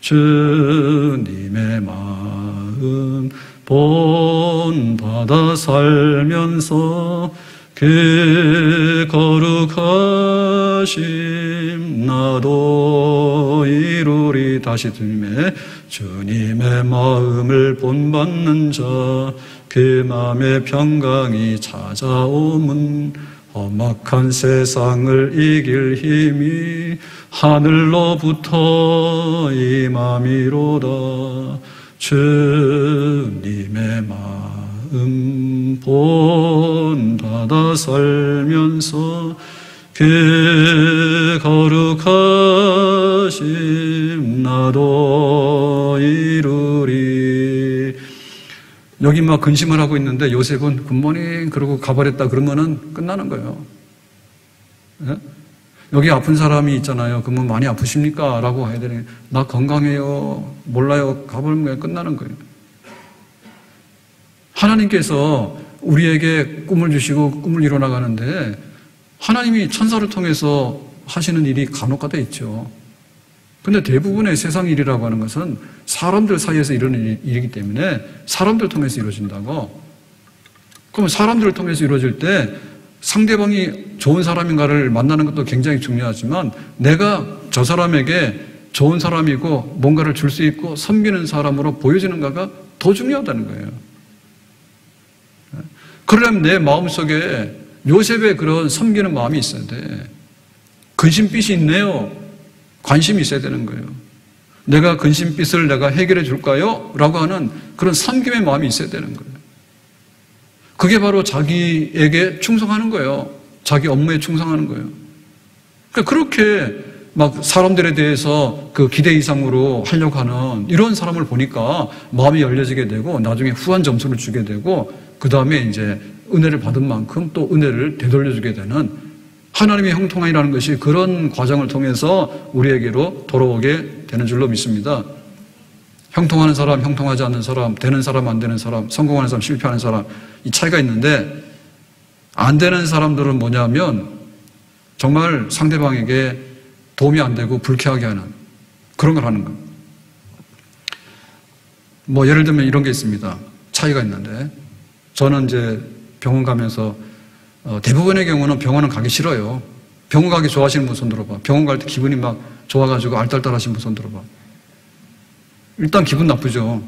주님의 마음 본받아 살면서 그 거룩하심 나도 이루리. 다시 주님의 주님의 마음을 본받는 자 그 마음의 평강이 찾아오면 험악한 세상을 이길 힘이 하늘로부터 임함이로다. 주님의 마음 본 받아 살면서 그 거룩하심 나도 이루리 여기 막 근심을 하고 있는데 요셉은 굿모닝 그러고 가버렸다 그러면은 끝나는 거예요. 네? 여기 아픈 사람이 있잖아요. 그러면 많이 아프십니까? 라고 해야 되는 나 건강해요. 몰라요. 가버리면 끝나는 거예요. 하나님께서 우리에게 꿈을 주시고 꿈을 이뤄나가는데 하나님이 천사를 통해서 하시는 일이 간혹가다 있죠. 근데 대부분의 세상 일이라고 하는 것은 사람들 사이에서 이루는 일이기 때문에 사람들 통해서 이루어진다고. 그러면 사람들을 통해서 이루어질 때 상대방이 좋은 사람인가를 만나는 것도 굉장히 중요하지만 내가 저 사람에게 좋은 사람이고 뭔가를 줄 수 있고 섬기는 사람으로 보여지는가가 더 중요하다는 거예요. 그러려면 내 마음속에 요셉의 그런 섬기는 마음이 있어야 돼. 근심빛이 있네요. 관심이 있어야 되는 거예요. 내가 근심빛을 내가 해결해 줄까요? 라고 하는 그런 섬김의 마음이 있어야 되는 거예요. 그게 바로 자기에게 충성하는 거예요. 자기 업무에 충성하는 거예요. 그러니까 그렇게 막 사람들에 대해서 그 기대 이상으로 하려고 하는 이런 사람을 보니까 마음이 열려지게 되고 나중에 후한 점수를 주게 되고 그 다음에 이제 은혜를 받은 만큼 또 은혜를 되돌려주게 되는 하나님의 형통함이라는 것이 그런 과정을 통해서 우리에게로 돌아오게 되는 줄로 믿습니다. 형통하는 사람, 형통하지 않는 사람, 되는 사람, 안 되는 사람, 성공하는 사람, 실패하는 사람, 이 차이가 있는데, 안 되는 사람들은 뭐냐면, 정말 상대방에게 도움이 안 되고 불쾌하게 하는 그런 걸 하는 겁니다. 뭐, 예를 들면 이런 게 있습니다. 차이가 있는데, 저는 이제 병원 가면서 어, 대부분의 경우는 병원은 가기 싫어요. 병원 가기 좋아하시는 분 손 들어봐. 병원 갈 때 기분이 막 좋아가지고 알딸딸 하신 분 손 들어봐. 일단 기분 나쁘죠.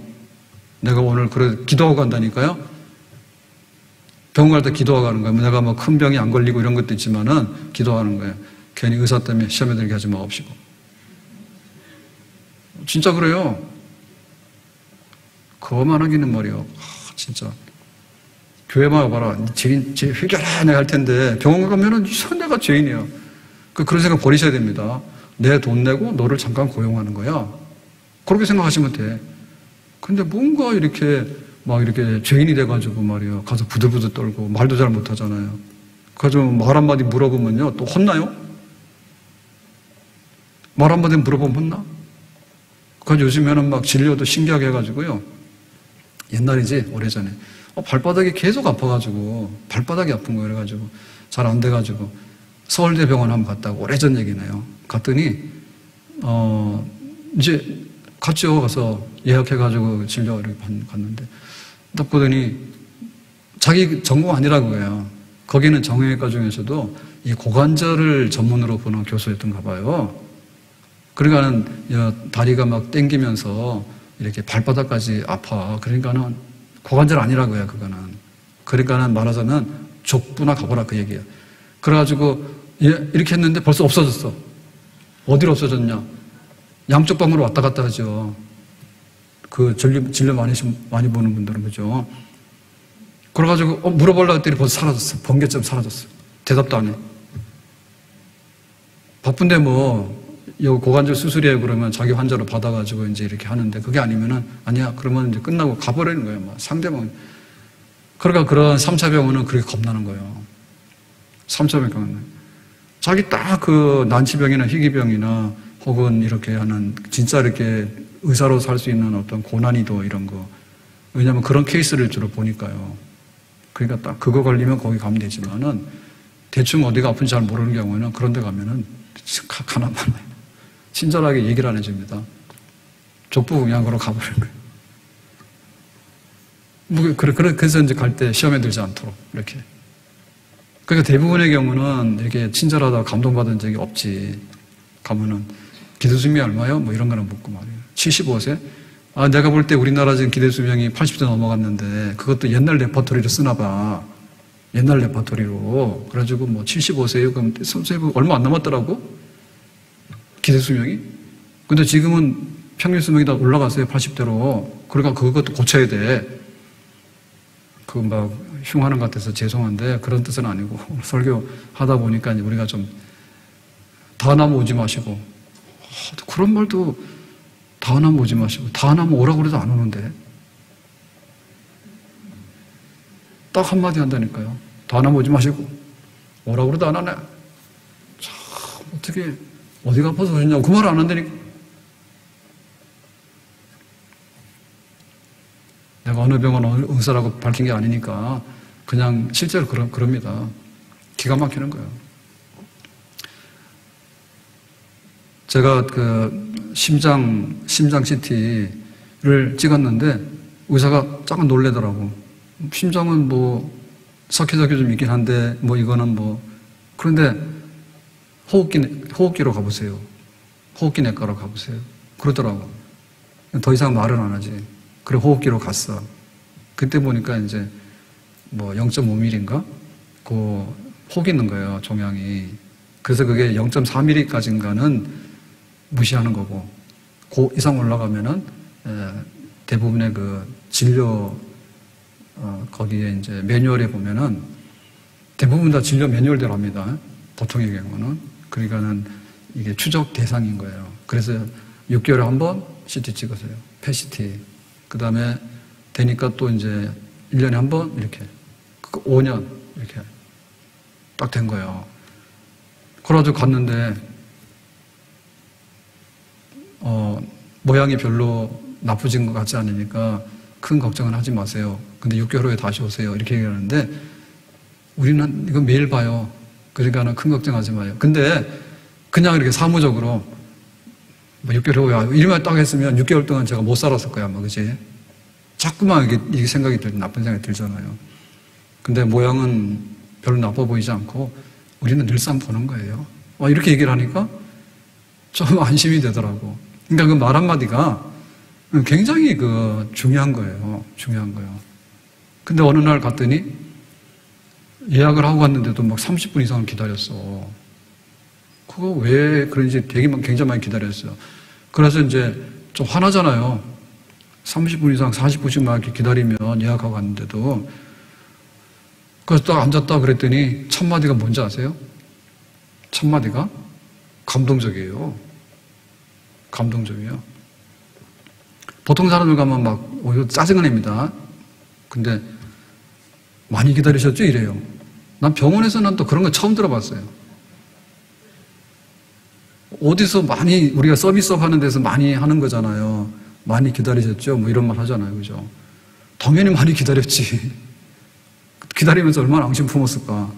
내가 오늘 그래 기도하고 간다니까요. 병원 갈 때 기도하고 가는 거예요. 내가 뭐 큰 병이 안 걸리고 이런 것도 있지만은 기도하는 거예요. 괜히 의사 때문에 시험에 들게 하지 마옵시고. 진짜 그래요. 그만하기는 말이요. 아, 진짜. 교회만 와봐라. 죄인, 죄 회개라 내가 할 텐데 병원 가면은 내가 죄인이야. 그, 그런 생각 버리셔야 됩니다. 내 돈 내고 너를 잠깐 고용하는 거야. 그렇게 생각하시면 돼. 근데 뭔가 이렇게 막 이렇게 죄인이 돼가지고 말이에요. 가서 부들부들 떨고 말도 잘 못하잖아요. 그래서 말 한마디 물어보면요. 또 혼나요? 말 한마디 물어보면 혼나? 그래서 요즘에는 막 진료도 신기하게 해가지고요. 옛날이지, 오래전에. 어, 발바닥이 계속 아파가지고, 발바닥이 아픈 거예요. 그래가지고, 잘 안 돼가지고, 서울대 병원 한번 갔다고, 오래전 얘기네요. 갔더니, 어, 이제 갔죠. 가서 예약해가지고 진료 이렇게 갔는데, 딱 보더니, 자기 전공 아니라고 해요. 거기는 정형외과 중에서도 이 고관절을 전문으로 보는 교수였던가 봐요. 그러니까는 다리가 막 땡기면서 이렇게 발바닥까지 아파. 그러니까는 고관절 아니라고 해요, 그거는. 그러니까는 말하자면 족부나 가보라 그 얘기예요. 그래가지고 이렇게 했는데 벌써 없어졌어. 어디로 없어졌냐? 양쪽 방으로 왔다 갔다 하죠. 그 진료, 진료 많이, 많이 보는 분들은 그죠. 그래가지고 어, 물어보려고 했더니 벌써 사라졌어. 번개점 사라졌어. 대답도 안 해. 바쁜데 뭐, 이 고관절 수술이에요 그러면 자기 환자로 받아가지고 이제 이렇게 하는데 그게 아니면은 아니야 그러면 이제 끝나고 가버리는 거예요. 막 상대방. 그러니까 그런 3차 병원은 그렇게 겁나는 거예요. 3차 병원은. 자기 딱 그 난치병이나 희귀병이나 혹은 이렇게 하는 진짜 이렇게 의사로 살 수 있는 어떤 고난이도 이런 거. 왜냐하면 그런 케이스를 주로 보니까요. 그러니까 딱 그거 걸리면 거기 가면 되지만은 대충 어디가 아픈지 잘 모르는 경우에는 그런 데 가면은 가나만 친절하게 얘기를 안 해줍니다. 족부공양으로 가버린 거예요. 뭐, 그래, 그래서 이제 갈 때 시험에 들지 않도록, 이렇게. 그러니까 대부분의 경우는 이렇게 친절하다 감동받은 적이 없지. 가면은, 기대수명이 얼마요? 뭐 이런 거는 묻고 말이에요. 75세? 아, 내가 볼 때 우리나라 지금 기대수명이 80대 넘어갔는데, 그것도 옛날 레퍼토리로 쓰나 봐. 옛날 레퍼토리로. 그래가지고 뭐 75세요? 그럼 선생님 얼마 안 남았더라고? 기대 수명이. 근데 지금은 평균 수명이 다 올라갔어요. 80대로. 그러니까 그것도 고쳐야 돼. 그 막 흉하는 것 같아서 죄송한데 그런 뜻은 아니고 설교 하다 보니까 우리가 좀 다나무 오지 마시고 아, 그런 말도 다나무 오지 마시고 다나무 오라고 그래도 안 오는데 딱 한마디 한다니까요. 다나무 오지 마시고 오라고 그래도 안 하네. 참 어떻게 어디가 아파서 오셨냐고 그 말 안 한다니까. 내가 어느 병원 의사라고 밝힌 게 아니니까 그냥 실제로 그러, 그럽니다. 기가 막히는 거예요. 제가 그 심장, 심장 CT를 찍었는데 의사가 조금 놀래더라고. 심장은 뭐 석회석이 좀 있긴 한데 뭐 이거는 뭐 그런데 호흡기, 호흡기로 가보세요. 호흡기 내과로 가보세요. 그러더라고. 더 이상 말은 안 하지. 그래, 호흡기로 갔어. 그때 보니까 이제 뭐 0.5mm인가? 그, 혹 있는 거예요, 종양이. 그래서 그게 0.4mm까지인가는 무시하는 거고, 그 이상 올라가면은, 대부분의 그 진료, 어, 거기에 이제 매뉴얼에 보면은 대부분 다 진료 매뉴얼대로 합니다. 보통의 경우는. 그러니까는 이게 추적 대상인 거예요. 그래서 6개월에 한 번 CT 찍으세요. 폐CT. 그 다음에 되니까 또 이제 1년에 한 번 이렇게. 5년 그 이렇게 딱 된 거예요. 그래가지고 갔는데, 어, 모양이 별로 나쁘진 것 같지 않으니까 큰 걱정은 하지 마세요. 근데 6개월 후에 다시 오세요. 이렇게 얘기하는데 우리는 이거 매일 봐요. 그러니까는 큰 걱정하지 마요. 근데 그냥 이렇게 사무적으로 뭐 6개월 후에 이름만 딱 했으면 6개월 동안 제가 못 살았을 거야, 뭐, 그지? 자꾸만 이게, 이게 생각이 들, 나쁜 생각이 들잖아요. 근데 모양은 별로 나빠 보이지 않고 우리는 늘상 보는 거예요. 어, 이렇게 얘기를 하니까 좀 안심이 되더라고. 그러니까 그 말 한마디가 굉장히 그 중요한 거예요. 중요한 거예요. 근데 어느 날 갔더니 예약을 하고 갔는데도 막 30분 이상을 기다렸어. 그거 왜 그런지 되게 굉장히 많이 기다렸어요. 그래서 이제 좀 화나잖아요. 30분 이상 40분씩 막 이렇게 기다리면 예약하고 갔는데도 그래서 딱 앉았다 그랬더니 첫 마디가 뭔지 아세요? 첫 마디가 감동적이에요. 감동적이에요. 보통 사람들 가면 막 오히려 짜증을 냅니다. 근데 많이 기다리셨죠? 이래요. 난 병원에서는 또 그런 거 처음 들어봤어요. 어디서 많이 우리가 서비스업 하는 데서 많이 하는 거잖아요. 많이 기다리셨죠? 뭐 이런 말 하잖아요. 그죠? 당연히 많이 기다렸지. 기다리면서 얼마나 앙심 품었을까.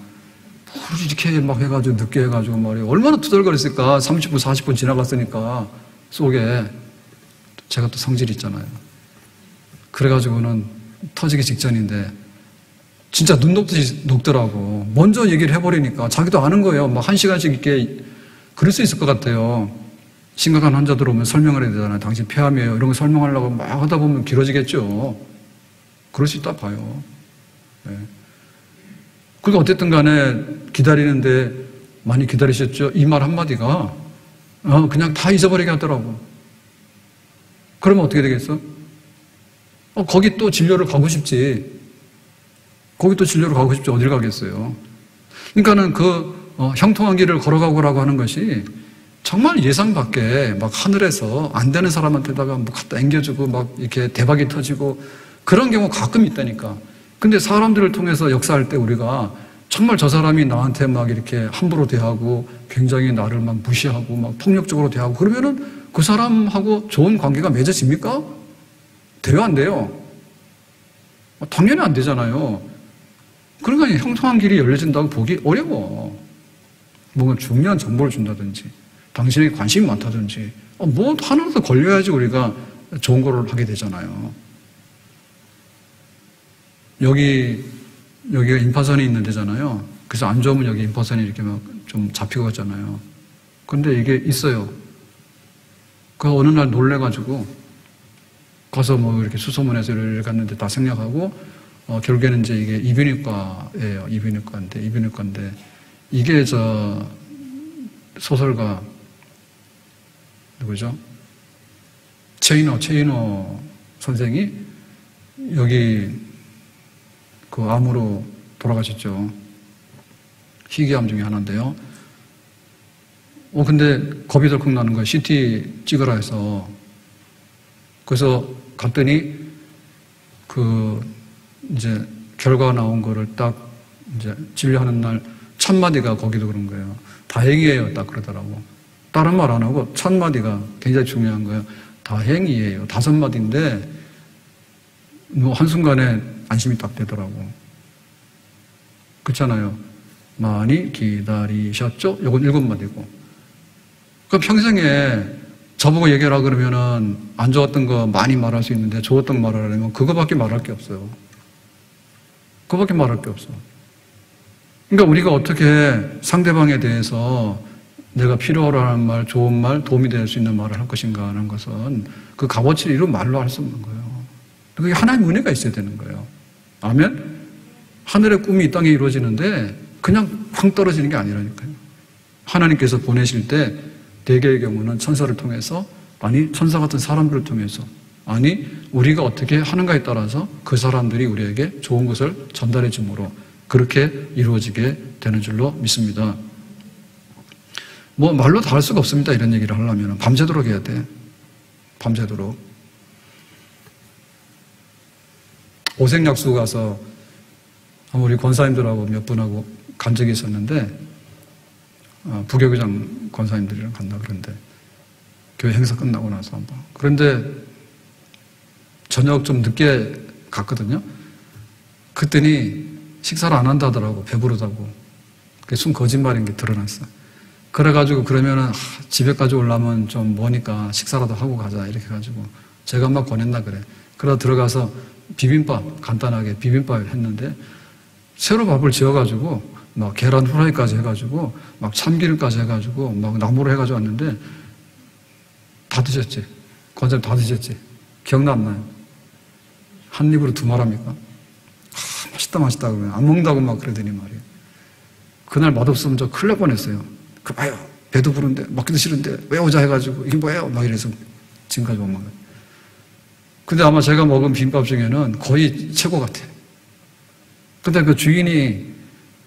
이렇게 막 해가지고 늦게 해가지고 말이에요. 얼마나 투덜거렸을까. 30분, 40분 지나갔으니까 속에 제가 또 성질이 있잖아요. 그래가지고는 터지기 직전인데 진짜 눈 녹듯이 녹더라고. 먼저 얘기를 해버리니까 자기도 아는 거예요. 막 한 시간씩 이렇게 그럴 수 있을 것 같아요. 심각한 환자들 오면 설명을 해야 되잖아요. 당신 폐암이에요. 이런 거 설명하려고 막 하다 보면 길어지겠죠. 그럴 수 있다 봐요. 네. 그러니까 어쨌든 간에 기다리는데 많이 기다리셨죠? 이 말 한마디가 어, 그냥 다 잊어버리게 하더라고. 그러면 어떻게 되겠어? 어, 거기 또 진료를 가고 싶지. 거기 또 진료를 가고 싶지. 어딜 가겠어요? 그러니까는 그 어, 형통한 길을 걸어가고라고 하는 것이 정말 예상 밖에 막 하늘에서 안 되는 사람한테다가 뭐 갖다 앵겨주고 막 이렇게 대박이 터지고 그런 경우 가끔 있다니까. 근데 사람들을 통해서 역사할 때 우리가 정말 저 사람이 나한테 막 이렇게 함부로 대하고 굉장히 나를 막 무시하고 막 폭력적으로 대하고 그러면은 그 사람하고 좋은 관계가 맺어집니까? 돼요, 안 돼요? 당연히 안 되잖아요. 그러니까 형통한 길이 열려진다고 보기 어려워. 뭔가 중요한 정보를 준다든지, 당신에게 관심이 많다든지, 어, 뭐 하나라도 걸려야지 우리가 좋은 거를 하게 되잖아요. 여기, 여기가 인파선이 있는 데잖아요. 그래서 안 좋으면 여기 인파선이 이렇게 막 좀 잡히고 갔잖아요. 근데 이게 있어요. 그 어느 날 놀래가지고 가서 뭐 이렇게 수소문해서 를 갔는데 다 생략하고 어, 결국에는 이제 이게 이비인후과예요. 이비인후과인데 이비인후과인데 이게 저 소설가 누구죠? 체이노 체이노 선생이 여기 그 암으로 돌아가셨죠. 희귀암 중에 하나인데요. 어, 근데 겁이 덜컥 나는 거예요. CT 찍으라 해서. 그래서 갔더니 그 이제 결과 나온 거를 딱 이제 진료하는 날 첫 마디가 거기도 그런 거예요. 다행이에요. 딱 그러더라고. 다른 말 안 하고 첫 마디가 굉장히 중요한 거예요. 다행이에요. 다섯 마디인데 뭐 한순간에 안심이 딱 되더라고. 그렇잖아요. 많이 기다리셨죠? 요건 일곱 마디고. 그 평생에 저보고 얘기하라 그러면은 안 좋았던 거 많이 말할 수 있는데 좋았던 거 말하려면 그거밖에 말할 게 없어요. 그거밖에 말할 게 없어. 그러니까 우리가 어떻게 상대방에 대해서 내가 필요로 하는 말, 좋은 말, 도움이 될 수 있는 말을 할 것인가 하는 것은 그 값어치를 이루 말로 할 수 없는 거예요. 그게 하나님의 은혜가 있어야 되는 거예요. 아멘? 하늘의 꿈이 이 땅에 이루어지는데 그냥 쾅 떨어지는 게 아니라니까요. 하나님께서 보내실 때 대개의 경우는 천사를 통해서 아니 천사 같은 사람들을 통해서 아니 우리가 어떻게 하는가에 따라서 그 사람들이 우리에게 좋은 것을 전달해 주므로 그렇게 이루어지게 되는 줄로 믿습니다. 뭐 말로 다 할 수가 없습니다. 이런 얘기를 하려면 밤새도록 해야 돼. 밤새도록. 오색약수 가서 우리 권사님들하고 몇 분하고 간 적이 있었는데 어, 부교교장 권사님들이랑 간다 그런데 교회 행사 끝나고 나서 한번 그런데 저녁 좀 늦게 갔거든요. 그랬더니 식사를 안 한다더라고 배부르다고 그게 순 거짓말인 게 드러났어. 그래가지고 그러면은 아, 집에까지 올라면 좀 머니까 식사라도 하고 가자 이렇게 해가지고 제가 막 권했나 그래. 그러다 들어가서 비빔밥 간단하게 비빔밥 했는데 새로 밥을 지어가지고 막 계란 후라이까지 해가지고 막 참기름까지 해가지고 막 나무로 해가지고 왔는데 다 드셨지? 권사님 다 드셨지? 기억나 안 나요? 한 입으로 두 말합니까? 아, 맛있다 맛있다 그러면 안 먹는다고 막 그러더니 말이에요. 그날 맛없으면 저 큰일 날 뻔했어요. 그 봐요. 배도 부른데 먹기도 싫은데 왜 오자 해가지고 이게 뭐예요? 막 이래서 지금까지 못 먹어요. 근데 아마 제가 먹은 비빔밥 중에는 거의 최고 같아요. 근데 그 주인이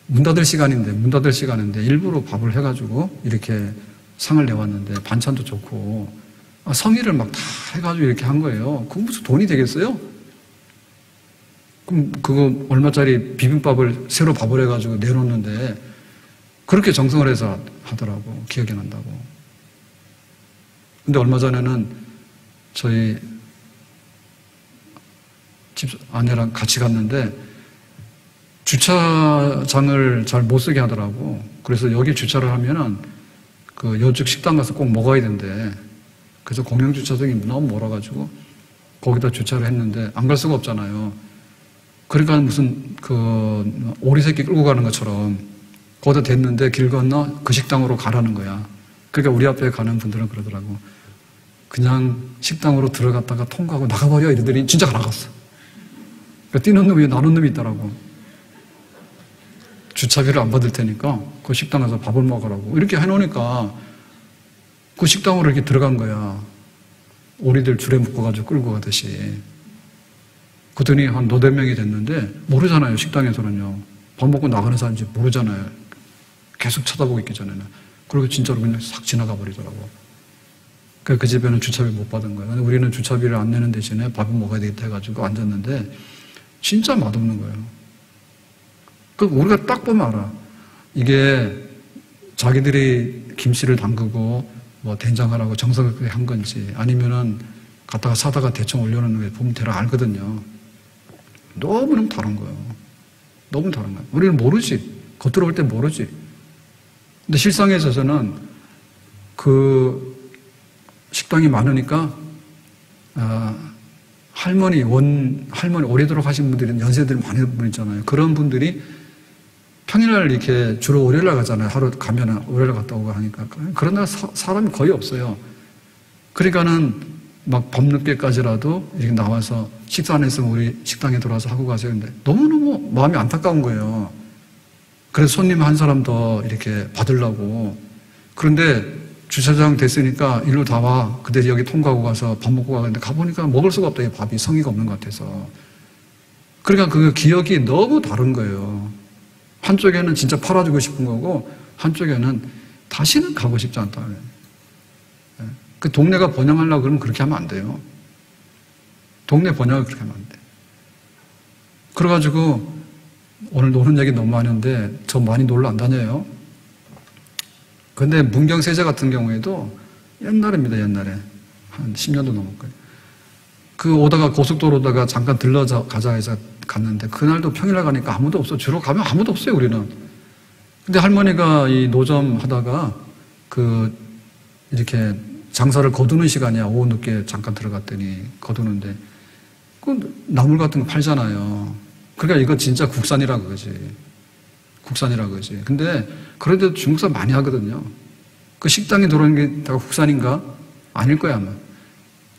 문 닫을 시간인데, 문 닫을 시간인데 일부러 밥을 해가지고 이렇게 상을 내왔는데 반찬도 좋고 아, 성의를 막 다 해가지고 이렇게 한 거예요. 그거 무슨 돈이 되겠어요? 그럼 그거 얼마짜리 비빔밥을 새로 밥을 해가지고 내놓는데 그렇게 정성을 해서 하더라고. 기억이 난다고. 근데 얼마 전에는 저희 집 아내랑 같이 갔는데 주차장을 잘 못 쓰게 하더라고. 그래서 여기 주차를 하면은 그 여쪽 식당 가서 꼭 먹어야 된대. 그래서 공영 주차장이 너무 멀어가지고 거기다 주차를 했는데 안 갈 수가 없잖아요. 그러니까 무슨 그 오리 새끼 끌고 가는 것처럼 거기다 됐는데 길 건너 그 식당으로 가라는 거야. 그러니까 우리 앞에 가는 분들은 그러더라고. 그냥 식당으로 들어갔다가 통과하고 나가버려 이러더니 진짜 나갔어. 그러니까 뛰는 놈이 나는 놈이 있더라고. 주차비를 안 받을 테니까 그 식당 가서 밥을 먹으라고. 이렇게 해놓으니까 그 식당으로 이렇게 들어간 거야. 오리들 줄에 묶어가지고 끌고 가듯이. 그더니 한 너댓 명이 됐는데 모르잖아요. 식당에서는요. 밥 먹고 나가는 사람인지 모르잖아요. 계속 쳐다보고 있기 전에는. 그리고 진짜로 그냥 싹 지나가 버리더라고. 그 집에는 주차비 못 받은 거예요. 근데 우리는 주차비를 안 내는 대신에 밥을 먹어야 되겠다 해가지고 앉았는데 진짜 맛없는 거예요. 그 우리가 딱 보면 알아. 이게 자기들이 김치를 담그고 뭐 된장하라고 정성스럽게 한 건지 아니면은 갖다가 사다가 대충 올려놓는 게 보면 대략 알거든요. 너무너무 다른 거예요. 너무 다른 거예요. 우리는 모르지. 겉으로 볼 때 모르지. 근데 실상에 있어서는 그 식당이 많으니까 아, 할머니 원 할머니 오래도록 하신 분들은 연세들 많은 분 있잖아요. 그런 분들이 평일날 이렇게 주로 월요일날 가잖아요. 하루 가면은 월요일 갔다 오고 하니까 그런 날 사람이 거의 없어요. 그러니까는 막 밤늦게까지라도 이렇게 나와서 식사 안 했으면 우리 식당에 들어와서 하고 가세요. 근데 너무너무 마음이 안타까운 거예요. 그래서 손님 한 사람 더 이렇게 받으려고. 그런데 주차장 됐으니까 일로 다 와. 그때 여기 통과하고 가서 밥 먹고 가는데 가보니까 먹을 수가 없다. 이 밥이 성의가 없는 것 같아서. 그러니까 그 기억이 너무 다른 거예요. 한쪽에는 진짜 팔아주고 싶은 거고, 한쪽에는 다시는 가고 싶지 않다. 예. 그 동네가 번영하려고 그러면 그렇게 하면 안 돼요. 동네 번영을 그렇게 하면 안 돼. 그래가지고, 오늘 노는 얘기 너무 많은데, 저 많이 놀러 안 다녀요. 근데 문경세자 같은 경우에도 옛날입니다, 옛날에. 한 10년도 넘을 거예요. 그 오다가 고속도로 오다가 잠깐 들러 가자 해서 갔는데 그날도 평일날 가니까 아무도 없어. 주로 가면 아무도 없어요, 우리는. 근데 할머니가 이 노점 하다가 그 이렇게 장사를 거두는 시간이야. 오후 늦게 잠깐 들어갔더니 거두는데 그 나물 같은 거 팔잖아요. 그러니까 이거 진짜 국산이라 그거지. 국산이라 그거지. 근데 그래도 중국산 많이 하거든요. 그 식당에 들어오는 게 다 국산인가? 아닐 거야, 아마.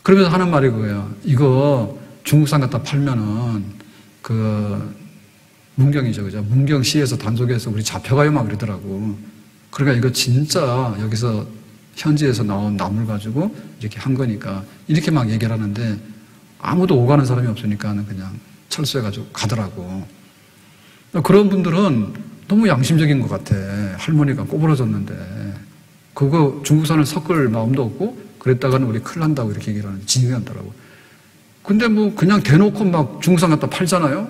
그러면서 하는 말이 그거예요. 이거 중국산 갖다 팔면은 그 문경이죠, 그죠? 문경시에서 단속해서 우리 잡혀가요, 막 그러더라고. 그러니까 이거 진짜 여기서 현지에서 나온 나물 가지고 이렇게 한 거니까 이렇게 막 얘기를 하는데 아무도 오가는 사람이 없으니까는 그냥 철수해가지고 가더라고. 그런 분들은 너무 양심적인 것 같아. 할머니가 꼬부러졌는데. 그거 중국산을 섞을 마음도 없고 그랬다가는 우리 큰일 난다고 이렇게 얘기를 하는, 진행한다라고. 근데 뭐 그냥 대놓고 막 중국산 갖다 팔잖아요?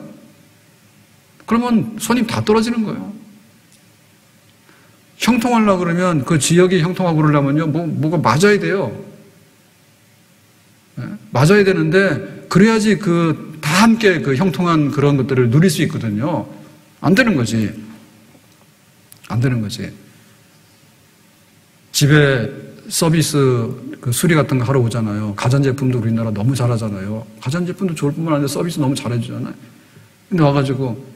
그러면 손님 다 떨어지는 거예요. 형통하려고 그러면 그 지역이 형통하고 그러려면요, 뭐, 뭐가 맞아야 돼요. 네? 맞아야 되는데, 그래야지 그 다 함께 그 형통한 그런 것들을 누릴 수 있거든요. 안 되는 거지. 안 되는 거지. 집에 서비스 그 수리 같은 거 하러 오잖아요. 가전제품도 우리나라 너무 잘하잖아요. 가전제품도 좋을 뿐만 아니라 서비스 너무 잘해주잖아요. 근데 와가지고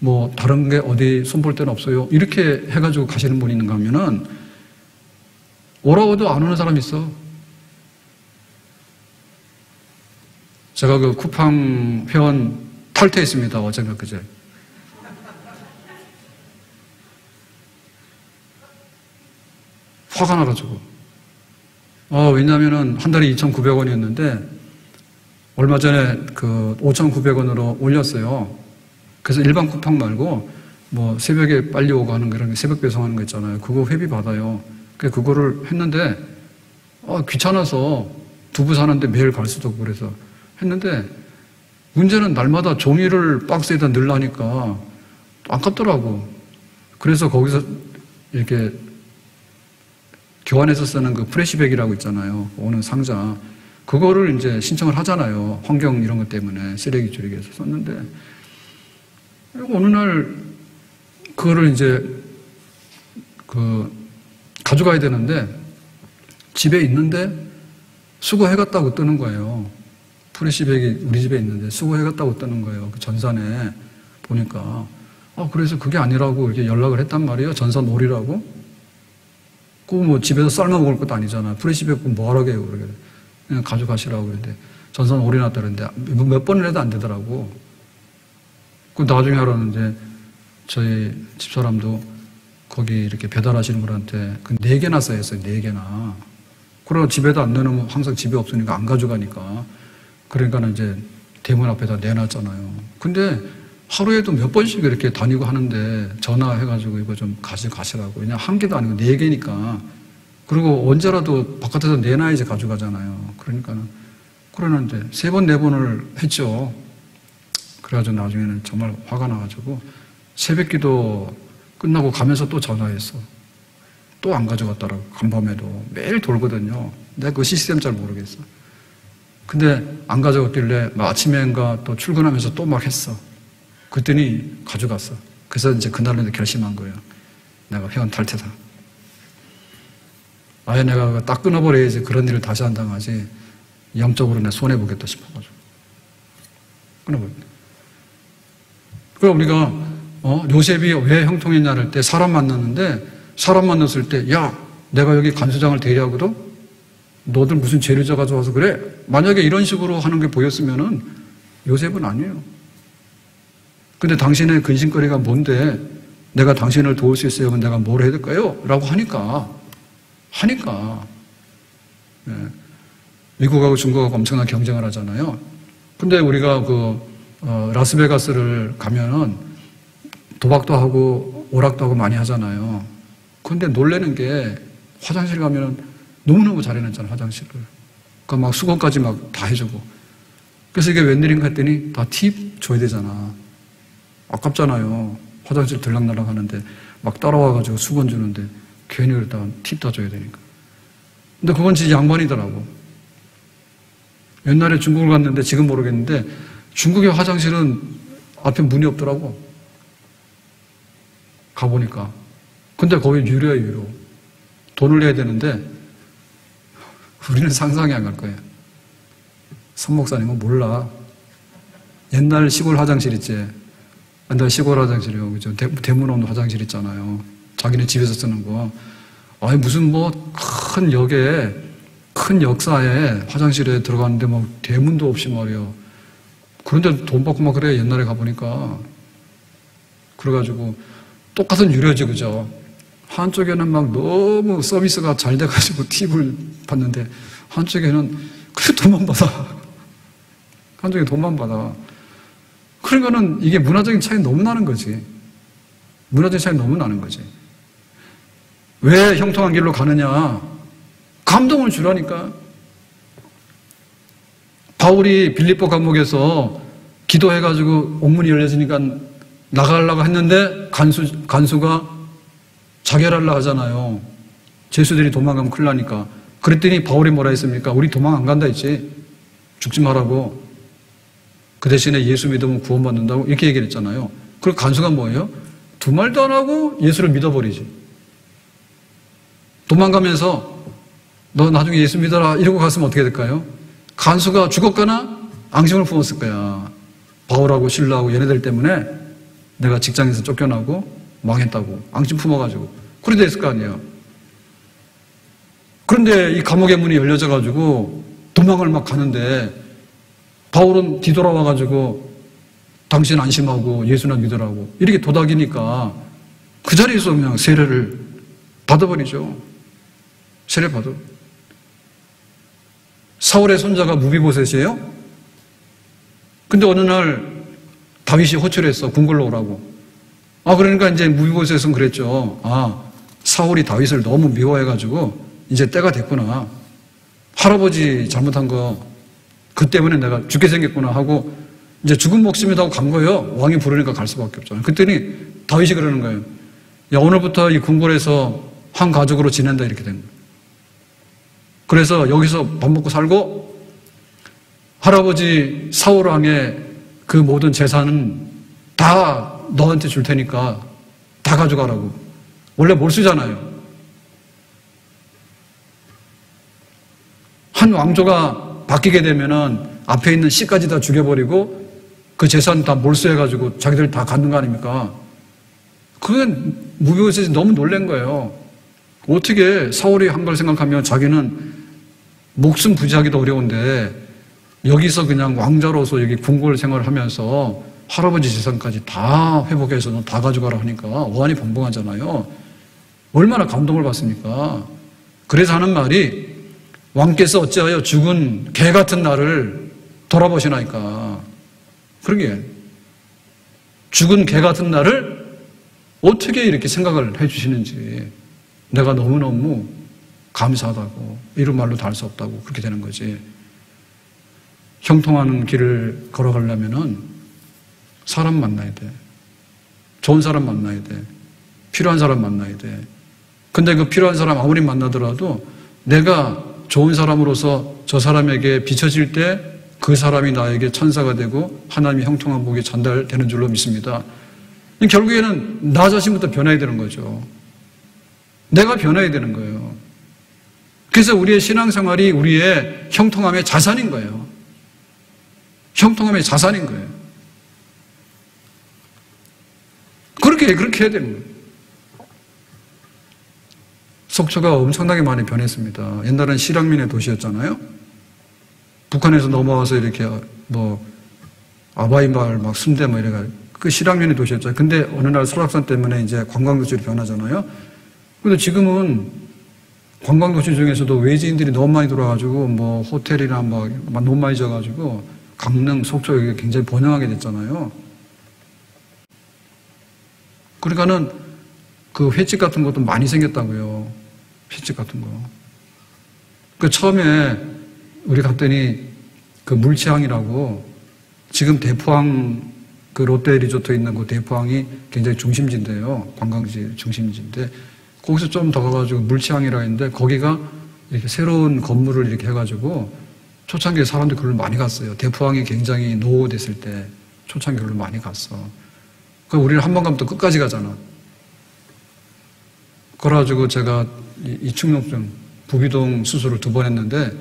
뭐 다른 게 어디 손볼 데는 없어요. 이렇게 해가지고 가시는 분이 있는가 하면은 오라고 해도 안 오는 사람이 있어. 제가 그 쿠팡 회원 탈퇴했습니다. 어젠가 그제. 화가 나가지고. 어, 왜냐면은 한 달에 2,900원이었는데 얼마 전에 그 5,900원으로 올렸어요. 그래서 일반 쿠팡 말고 뭐 새벽에 빨리 오고 하는 그런 새벽 배송하는 거 있잖아요. 그거 회비 받아요. 그 그거를 했는데 어, 귀찮아서 두부 사는데 매일 갈 수도 없고 그래서 했는데 문제는 날마다 종이를 박스에다 넣으려니까 아깝더라고. 그래서 거기서 이렇게 교환해서 쓰는 그 프레시백이라고 있잖아요. 오는 상자. 그거를 이제 신청을 하잖아요. 환경 이런 것 때문에 쓰레기 줄이기 위해서 썼는데 어느 날 그거를 이제 그 가져가야 되는데 집에 있는데 수거해갔다고 뜨는 거예요. 프레시백이 우리 집에 있는데 수거해갔다고 뜨는 거예요. 그 전산에 보니까. 아, 그래서 그게 아니라고 이렇게 연락을 했단 말이에요. 전산 오리라고. 그뭐 집에서 삶아 먹을 것도 아니잖아. 프레시백 뭐 하라고 해요. 그러게. 그냥 가져가시라고 그러는데 전산 오리 났다 그러는데 몇 번을 해도 안 되더라고. 그 나중에 하라는 이제 저희 집사람도 거기 이렇게 배달하시는 분한테 그 네 개나 써였어요. 네 개나. 그러고 집에도 안 내놓으면 항상 집에 없으니까 안 가져가니까. 그러니까는 이제 대문 앞에다 내놨잖아요. 근데 하루에도 몇 번씩 이렇게 다니고 하는데 전화해가지고 이거 좀 가져가시라고. 그냥 한 개도 아니고 네 개니까. 그리고 언제라도 바깥에서 내놔야지 가져가잖아요. 그러니까는. 그러는데 세 번, 네 번을 했죠. 그래가지고 나중에는 정말 화가 나가지고 새벽 기도 끝나고 가면서 또 전화했어. 또 안 가져갔더라고. 간밤에도. 매일 돌거든요. 내가 그 시스템 잘 모르겠어. 근데 안 가져갔길래 아침에인가 또 출근하면서 또 막 했어. 그랬더니 가져갔어. 그래서 이제 그날은 결심한 거예요. 내가 회원 탈퇴다. 아예 내가 딱 끊어버려야지 그런 일을 다시 안 당하지. 영적으로 내 손해보겠다 싶어가지고. 끊어버렸네. 그럼 우리가, 어, 요셉이 왜 형통했냐 할때 사람 만났는데, 사람 만났을 때, 야, 내가 여기 간수장을 대리하거든? 너들 무슨 죄를 져가지고 와서 그래? 만약에 이런 식으로 하는 게 보였으면은 요셉은 아니에요. 근데 당신의 근심거리가 뭔데 내가 당신을 도울 수 있어요? 내가 뭘 해야 될까요? 라고 하니까, 하니까, 네. 미국하고 중국하고 엄청난 경쟁을 하잖아요. 근데 우리가 그, 어, 라스베가스를 가면은 도박도 하고 오락도 하고 많이 하잖아요. 근데 놀래는 게 화장실 가면은 너무너무 잘 해놨잖아, 화장실을. 그러니까 막 수건까지 막 다 해주고. 그래서 이게 웬일인가 했더니 다 팁 줘야 되잖아. 아깝잖아요. 화장실 들락날락 하는데 막 따라와가지고 수건 주는데 괜히 그랬다가 팁다 줘야 되니까. 근데 그건 진짜 양반이더라고. 옛날에 중국을 갔는데 지금 모르겠는데 중국의 화장실은 앞에 문이 없더라고. 가보니까. 근데 거기 유료야, 유료. 돈을 내야 되는데 우리는 상상이 안 갈 거예요. 선 목사님은 몰라. 옛날 시골 화장실 있지. 옛날 시골 화장실이요. 그죠? 대문 없는 화장실 있잖아요. 자기네 집에서 쓰는 거. 아니, 무슨 뭐 큰 역에, 큰 역사에 화장실에 들어갔는데 뭐 대문도 없이 말이요. 그런데 돈 받고 막 그래. 옛날에 가보니까. 그래가지고 똑같은 유료지, 그죠? 한쪽에는 막 너무 서비스가 잘 돼가지고 팁을 받는데 한쪽에는 그래 돈만 받아. 한쪽에 돈만 받아. 그러니까는 이게 문화적인 차이 너무 나는 거지. 문화적인 차이 너무 나는 거지. 왜 형통한 길로 가느냐? 감동을 주라니까. 바울이 빌립보 감옥에서 기도해가지고 옥문이 열려지니까 나가려고 했는데 간수, 간수가 자결하려 하잖아요. 제수들이 도망가면 큰일 나니까. 그랬더니 바울이 뭐라 했습니까? 우리 도망 안 간다 했지. 죽지 말라고. 그 대신에 예수 믿으면 구원받는다고 이렇게 얘기를 했잖아요. 그리고 간수가 뭐예요? 두 말도 안 하고 예수를 믿어버리지. 도망가면서 너 나중에 예수 믿어라 이러고 갔으면 어떻게 될까요? 간수가 죽었거나 앙심을 품었을 거야. 바울하고 신라하고 얘네들 때문에 내가 직장에서 쫓겨나고 망했다고 앙심 품어가지고 그래 됐을 거 아니에요. 그런데 이 감옥의 문이 열려져 가지고 도망을 막 가는데 바울은 뒤돌아와 가지고 당신 안심하고 예수나 믿으라고 이렇게 도닥이니까 그 자리에서 그냥 세례를 받아버리죠. 세례 받아. 사울의 손자가 무비보셋이에요. 근데 어느 날 다윗이 호출했어. 궁궐로 오라고. 아, 그러니까 이제 무비보셋은 그랬죠. 아, 사울이 다윗을 너무 미워해가지고 이제 때가 됐구나. 할아버지 잘못한 거, 그 때문에 내가 죽게 생겼구나 하고 이제 죽은 목숨이라고 간 거예요. 왕이 부르니까 갈 수밖에 없잖아요. 그랬더니 다윗이 그러는 거예요. 야, 오늘부터 이 궁궐에서 한 가족으로 지낸다 이렇게 된 거예요. 그래서 여기서 밥 먹고 살고 할아버지 사울왕의 그 모든 재산은 다 너한테 줄 테니까 다 가져가라고. 원래 몰수잖아요. 한 왕조가 바뀌게 되면은 앞에 있는 씨까지 다 죽여버리고 그 재산 다 몰수해가지고 자기들 다 갖는 거 아닙니까? 그건 무비오셋이 너무 놀란 거예요. 어떻게 사울이 한 걸 생각하면 자기는 목숨 부지하기도 어려운데 여기서 그냥 왕자로서 여기 궁궐 생활을 하면서 할아버지 재산까지 다 회복해서 다 가져가라 하니까 어안이 벙벙하잖아요. 얼마나 감동을 받습니까? 그래서 하는 말이 왕께서 어찌하여 죽은 개 같은 나를 돌아보시나이까. 그러게. 죽은 개 같은 나를 어떻게 이렇게 생각을 해주시는지 내가 너무너무 감사하다고 이런 말로 다 할 수 없다고 그렇게 되는 거지. 형통하는 길을 걸어가려면은 사람 만나야 돼. 좋은 사람 만나야 돼. 필요한 사람 만나야 돼. 근데 그 필요한 사람 아무리 만나더라도 내가 좋은 사람으로서 저 사람에게 비춰질 때 그 사람이 나에게 천사가 되고 하나님의 형통한 복이 전달되는 줄로 믿습니다. 결국에는 나 자신부터 변해야 되는 거죠. 내가 변해야 되는 거예요. 그래서 우리의 신앙생활이 우리의 형통함의 자산인 거예요. 형통함의 자산인 거예요. 그렇게, 그렇게 해야 되는 거예요. 속초가 엄청나게 많이 변했습니다. 옛날엔 실향민의 도시였잖아요. 북한에서 넘어와서 이렇게 뭐 아바이 마을 막 순대 뭐 이래가 그 실향민의 도시였죠. 근데 어느 날 설악산 때문에 이제 관광도시로 변하잖아요. 근데 지금은 관광도시 중에서도 외지인들이 너무 많이 들어와가지고 뭐 호텔이나 막 너무 많이 져가지고 강릉, 속초 여기 굉장히 번영하게 됐잖아요. 그러니까는 그 횟집 같은 것도 많이 생겼다고요. 횟집 같은 거. 그 처음에 우리 갔더니 그 물치항이라고 지금 대포항 그 롯데 리조트 있는 그 대포항이 굉장히 중심지인데요. 관광지 중심지인데 거기서 좀 더 가가지고 물치항이라 했는데 거기가 이렇게 새로운 건물을 이렇게 해가지고 초창기에 사람들이 그걸 많이 갔어요. 대포항이 굉장히 노후됐을 때 초창기 그걸 많이 갔어. 그 우리는 한번 가면 또 끝까지 가잖아. 그래가지고 제가 이충농증 부비동 수술을 두 번 했는데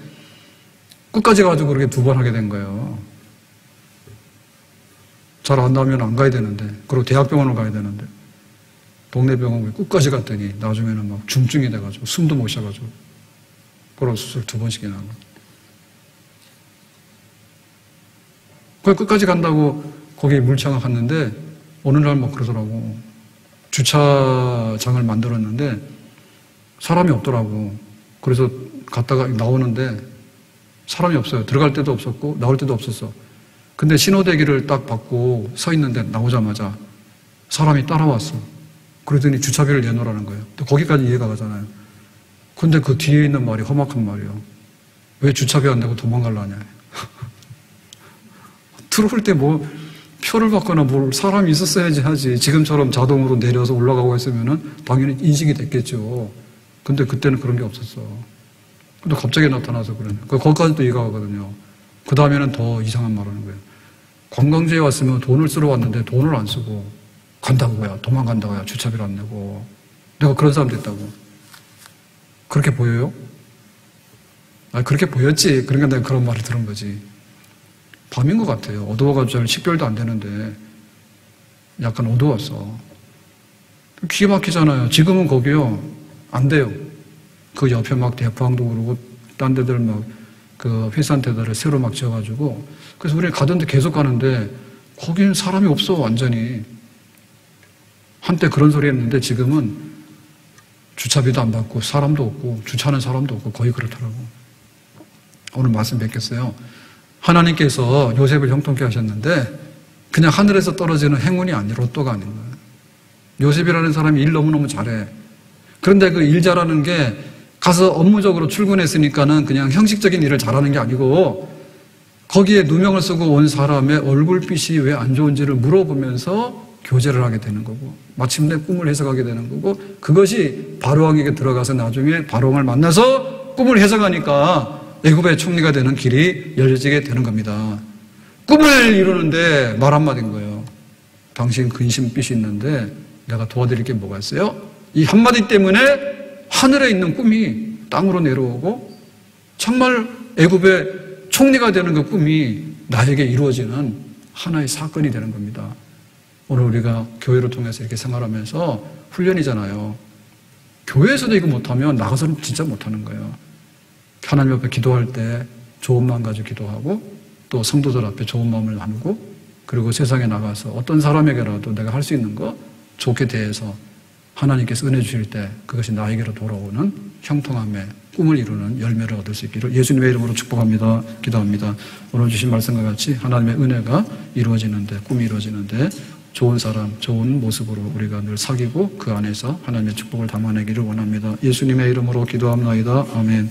끝까지 가지고 그렇게 두 번 하게 된 거예요. 잘 안 나오면 안 가야 되는데 그리고 대학병원을 가야 되는데 동네 병원 끝까지 갔더니 나중에는 막 중증이 돼가지고 숨도 못 쉬어가지고 그런 수술 두 번씩이나 한 거예요. 그 끝까지 간다고 거기 물창을 갔는데 어느 날막 그러더라고. 주차장을 만들었는데 사람이 없더라고. 그래서 갔다가 나오는데 사람이 없어요. 들어갈 때도 없었고 나올 때도 없었어. 근데 신호대기를 딱 받고 서 있는데 나오자마자 사람이 따라왔어. 그러더니 주차비를 내놓으라는 거예요. 또 거기까지 이해가 가잖아요. 근데 그 뒤에 있는 말이 험악한 말이에요. 왜 주차비 안 내고 도망갈라냐. 들어올 때 뭐 표를 받거나 뭘 사람이 있었어야지 하지. 지금처럼 자동으로 내려서 올라가고 했으면은 당연히 인식이 됐겠죠. 근데 그때는 그런 게 없었어. 근데 갑자기 나타나서 그러네. 거기까지 또 이해가 가거든요. 그 다음에는 더 이상한 말 하는 거예요. 관광지에 왔으면 돈을 쓰러 왔는데 돈을 안 쓰고 간다고요. 도망간다고요. 주차비를 안 내고. 내가 그런 사람 됐다고. 그렇게 보여요? 아, 그렇게 보였지. 그러니까 내가 그런 말을 들은 거지. 밤인 것 같아요. 어두워가지고 잘 식별도 안 되는데. 약간 어두웠어. 기가 막히잖아요. 지금은 거기요. 안 돼요. 그 옆에 막 대포항도 그러고, 딴 데들 막, 그 회사한테들을 새로 막 지어가지고. 그래서 우리 가던데 계속 가는데, 거기는 사람이 없어, 완전히. 한때 그런 소리 했는데 지금은 주차비도 안 받고, 사람도 없고, 주차하는 사람도 없고, 거의 그렇더라고. 오늘 말씀 뵙겠어요. 하나님께서 요셉을 형통케 하셨는데, 그냥 하늘에서 떨어지는 행운이 아니, 로또가 아닌 거예요. 요셉이라는 사람이 일 너무너무 잘해. 그런데 그 일 잘하는 게 가서 업무적으로 출근했으니까는 그냥 형식적인 일을 잘하는 게 아니고 거기에 누명을 쓰고 온 사람의 얼굴빛이 왜 안 좋은지를 물어보면서 교제를 하게 되는 거고 마침내 꿈을 해석하게 되는 거고 그것이 바로왕에게 들어가서 나중에 바로왕을 만나서 꿈을 해석하니까 애굽의 총리가 되는 길이 열려지게 되는 겁니다. 꿈을 이루는데 말 한마디인 거예요. 당신 근심빛이 있는데 내가 도와드릴 게 뭐가 있어요? 이 한마디 때문에 하늘에 있는 꿈이 땅으로 내려오고 정말 애굽의 총리가 되는 그 꿈이 나에게 이루어지는 하나의 사건이 되는 겁니다. 오늘 우리가 교회를 통해서 이렇게 생활하면서 훈련이잖아요. 교회에서도 이거 못하면 나가서는 진짜 못하는 거예요. 하나님 앞에 기도할 때 좋은 마음 가지고 기도하고 또 성도들 앞에 좋은 마음을 나누고 그리고 세상에 나가서 어떤 사람에게라도 내가 할 수 있는 거 좋게 대해서 하나님께서 은혜 주실 때 그것이 나에게로 돌아오는 형통함의 꿈을 이루는 열매를 얻을 수 있기를 예수님의 이름으로 축복합니다. 기도합니다. 오늘 주신 말씀과 같이 하나님의 은혜가 이루어지는데 꿈이 이루어지는데 좋은 사람, 좋은 모습으로 우리가 늘 사귀고 그 안에서 하나님의 축복을 담아내기를 원합니다. 예수님의 이름으로 기도합나이다. 아멘.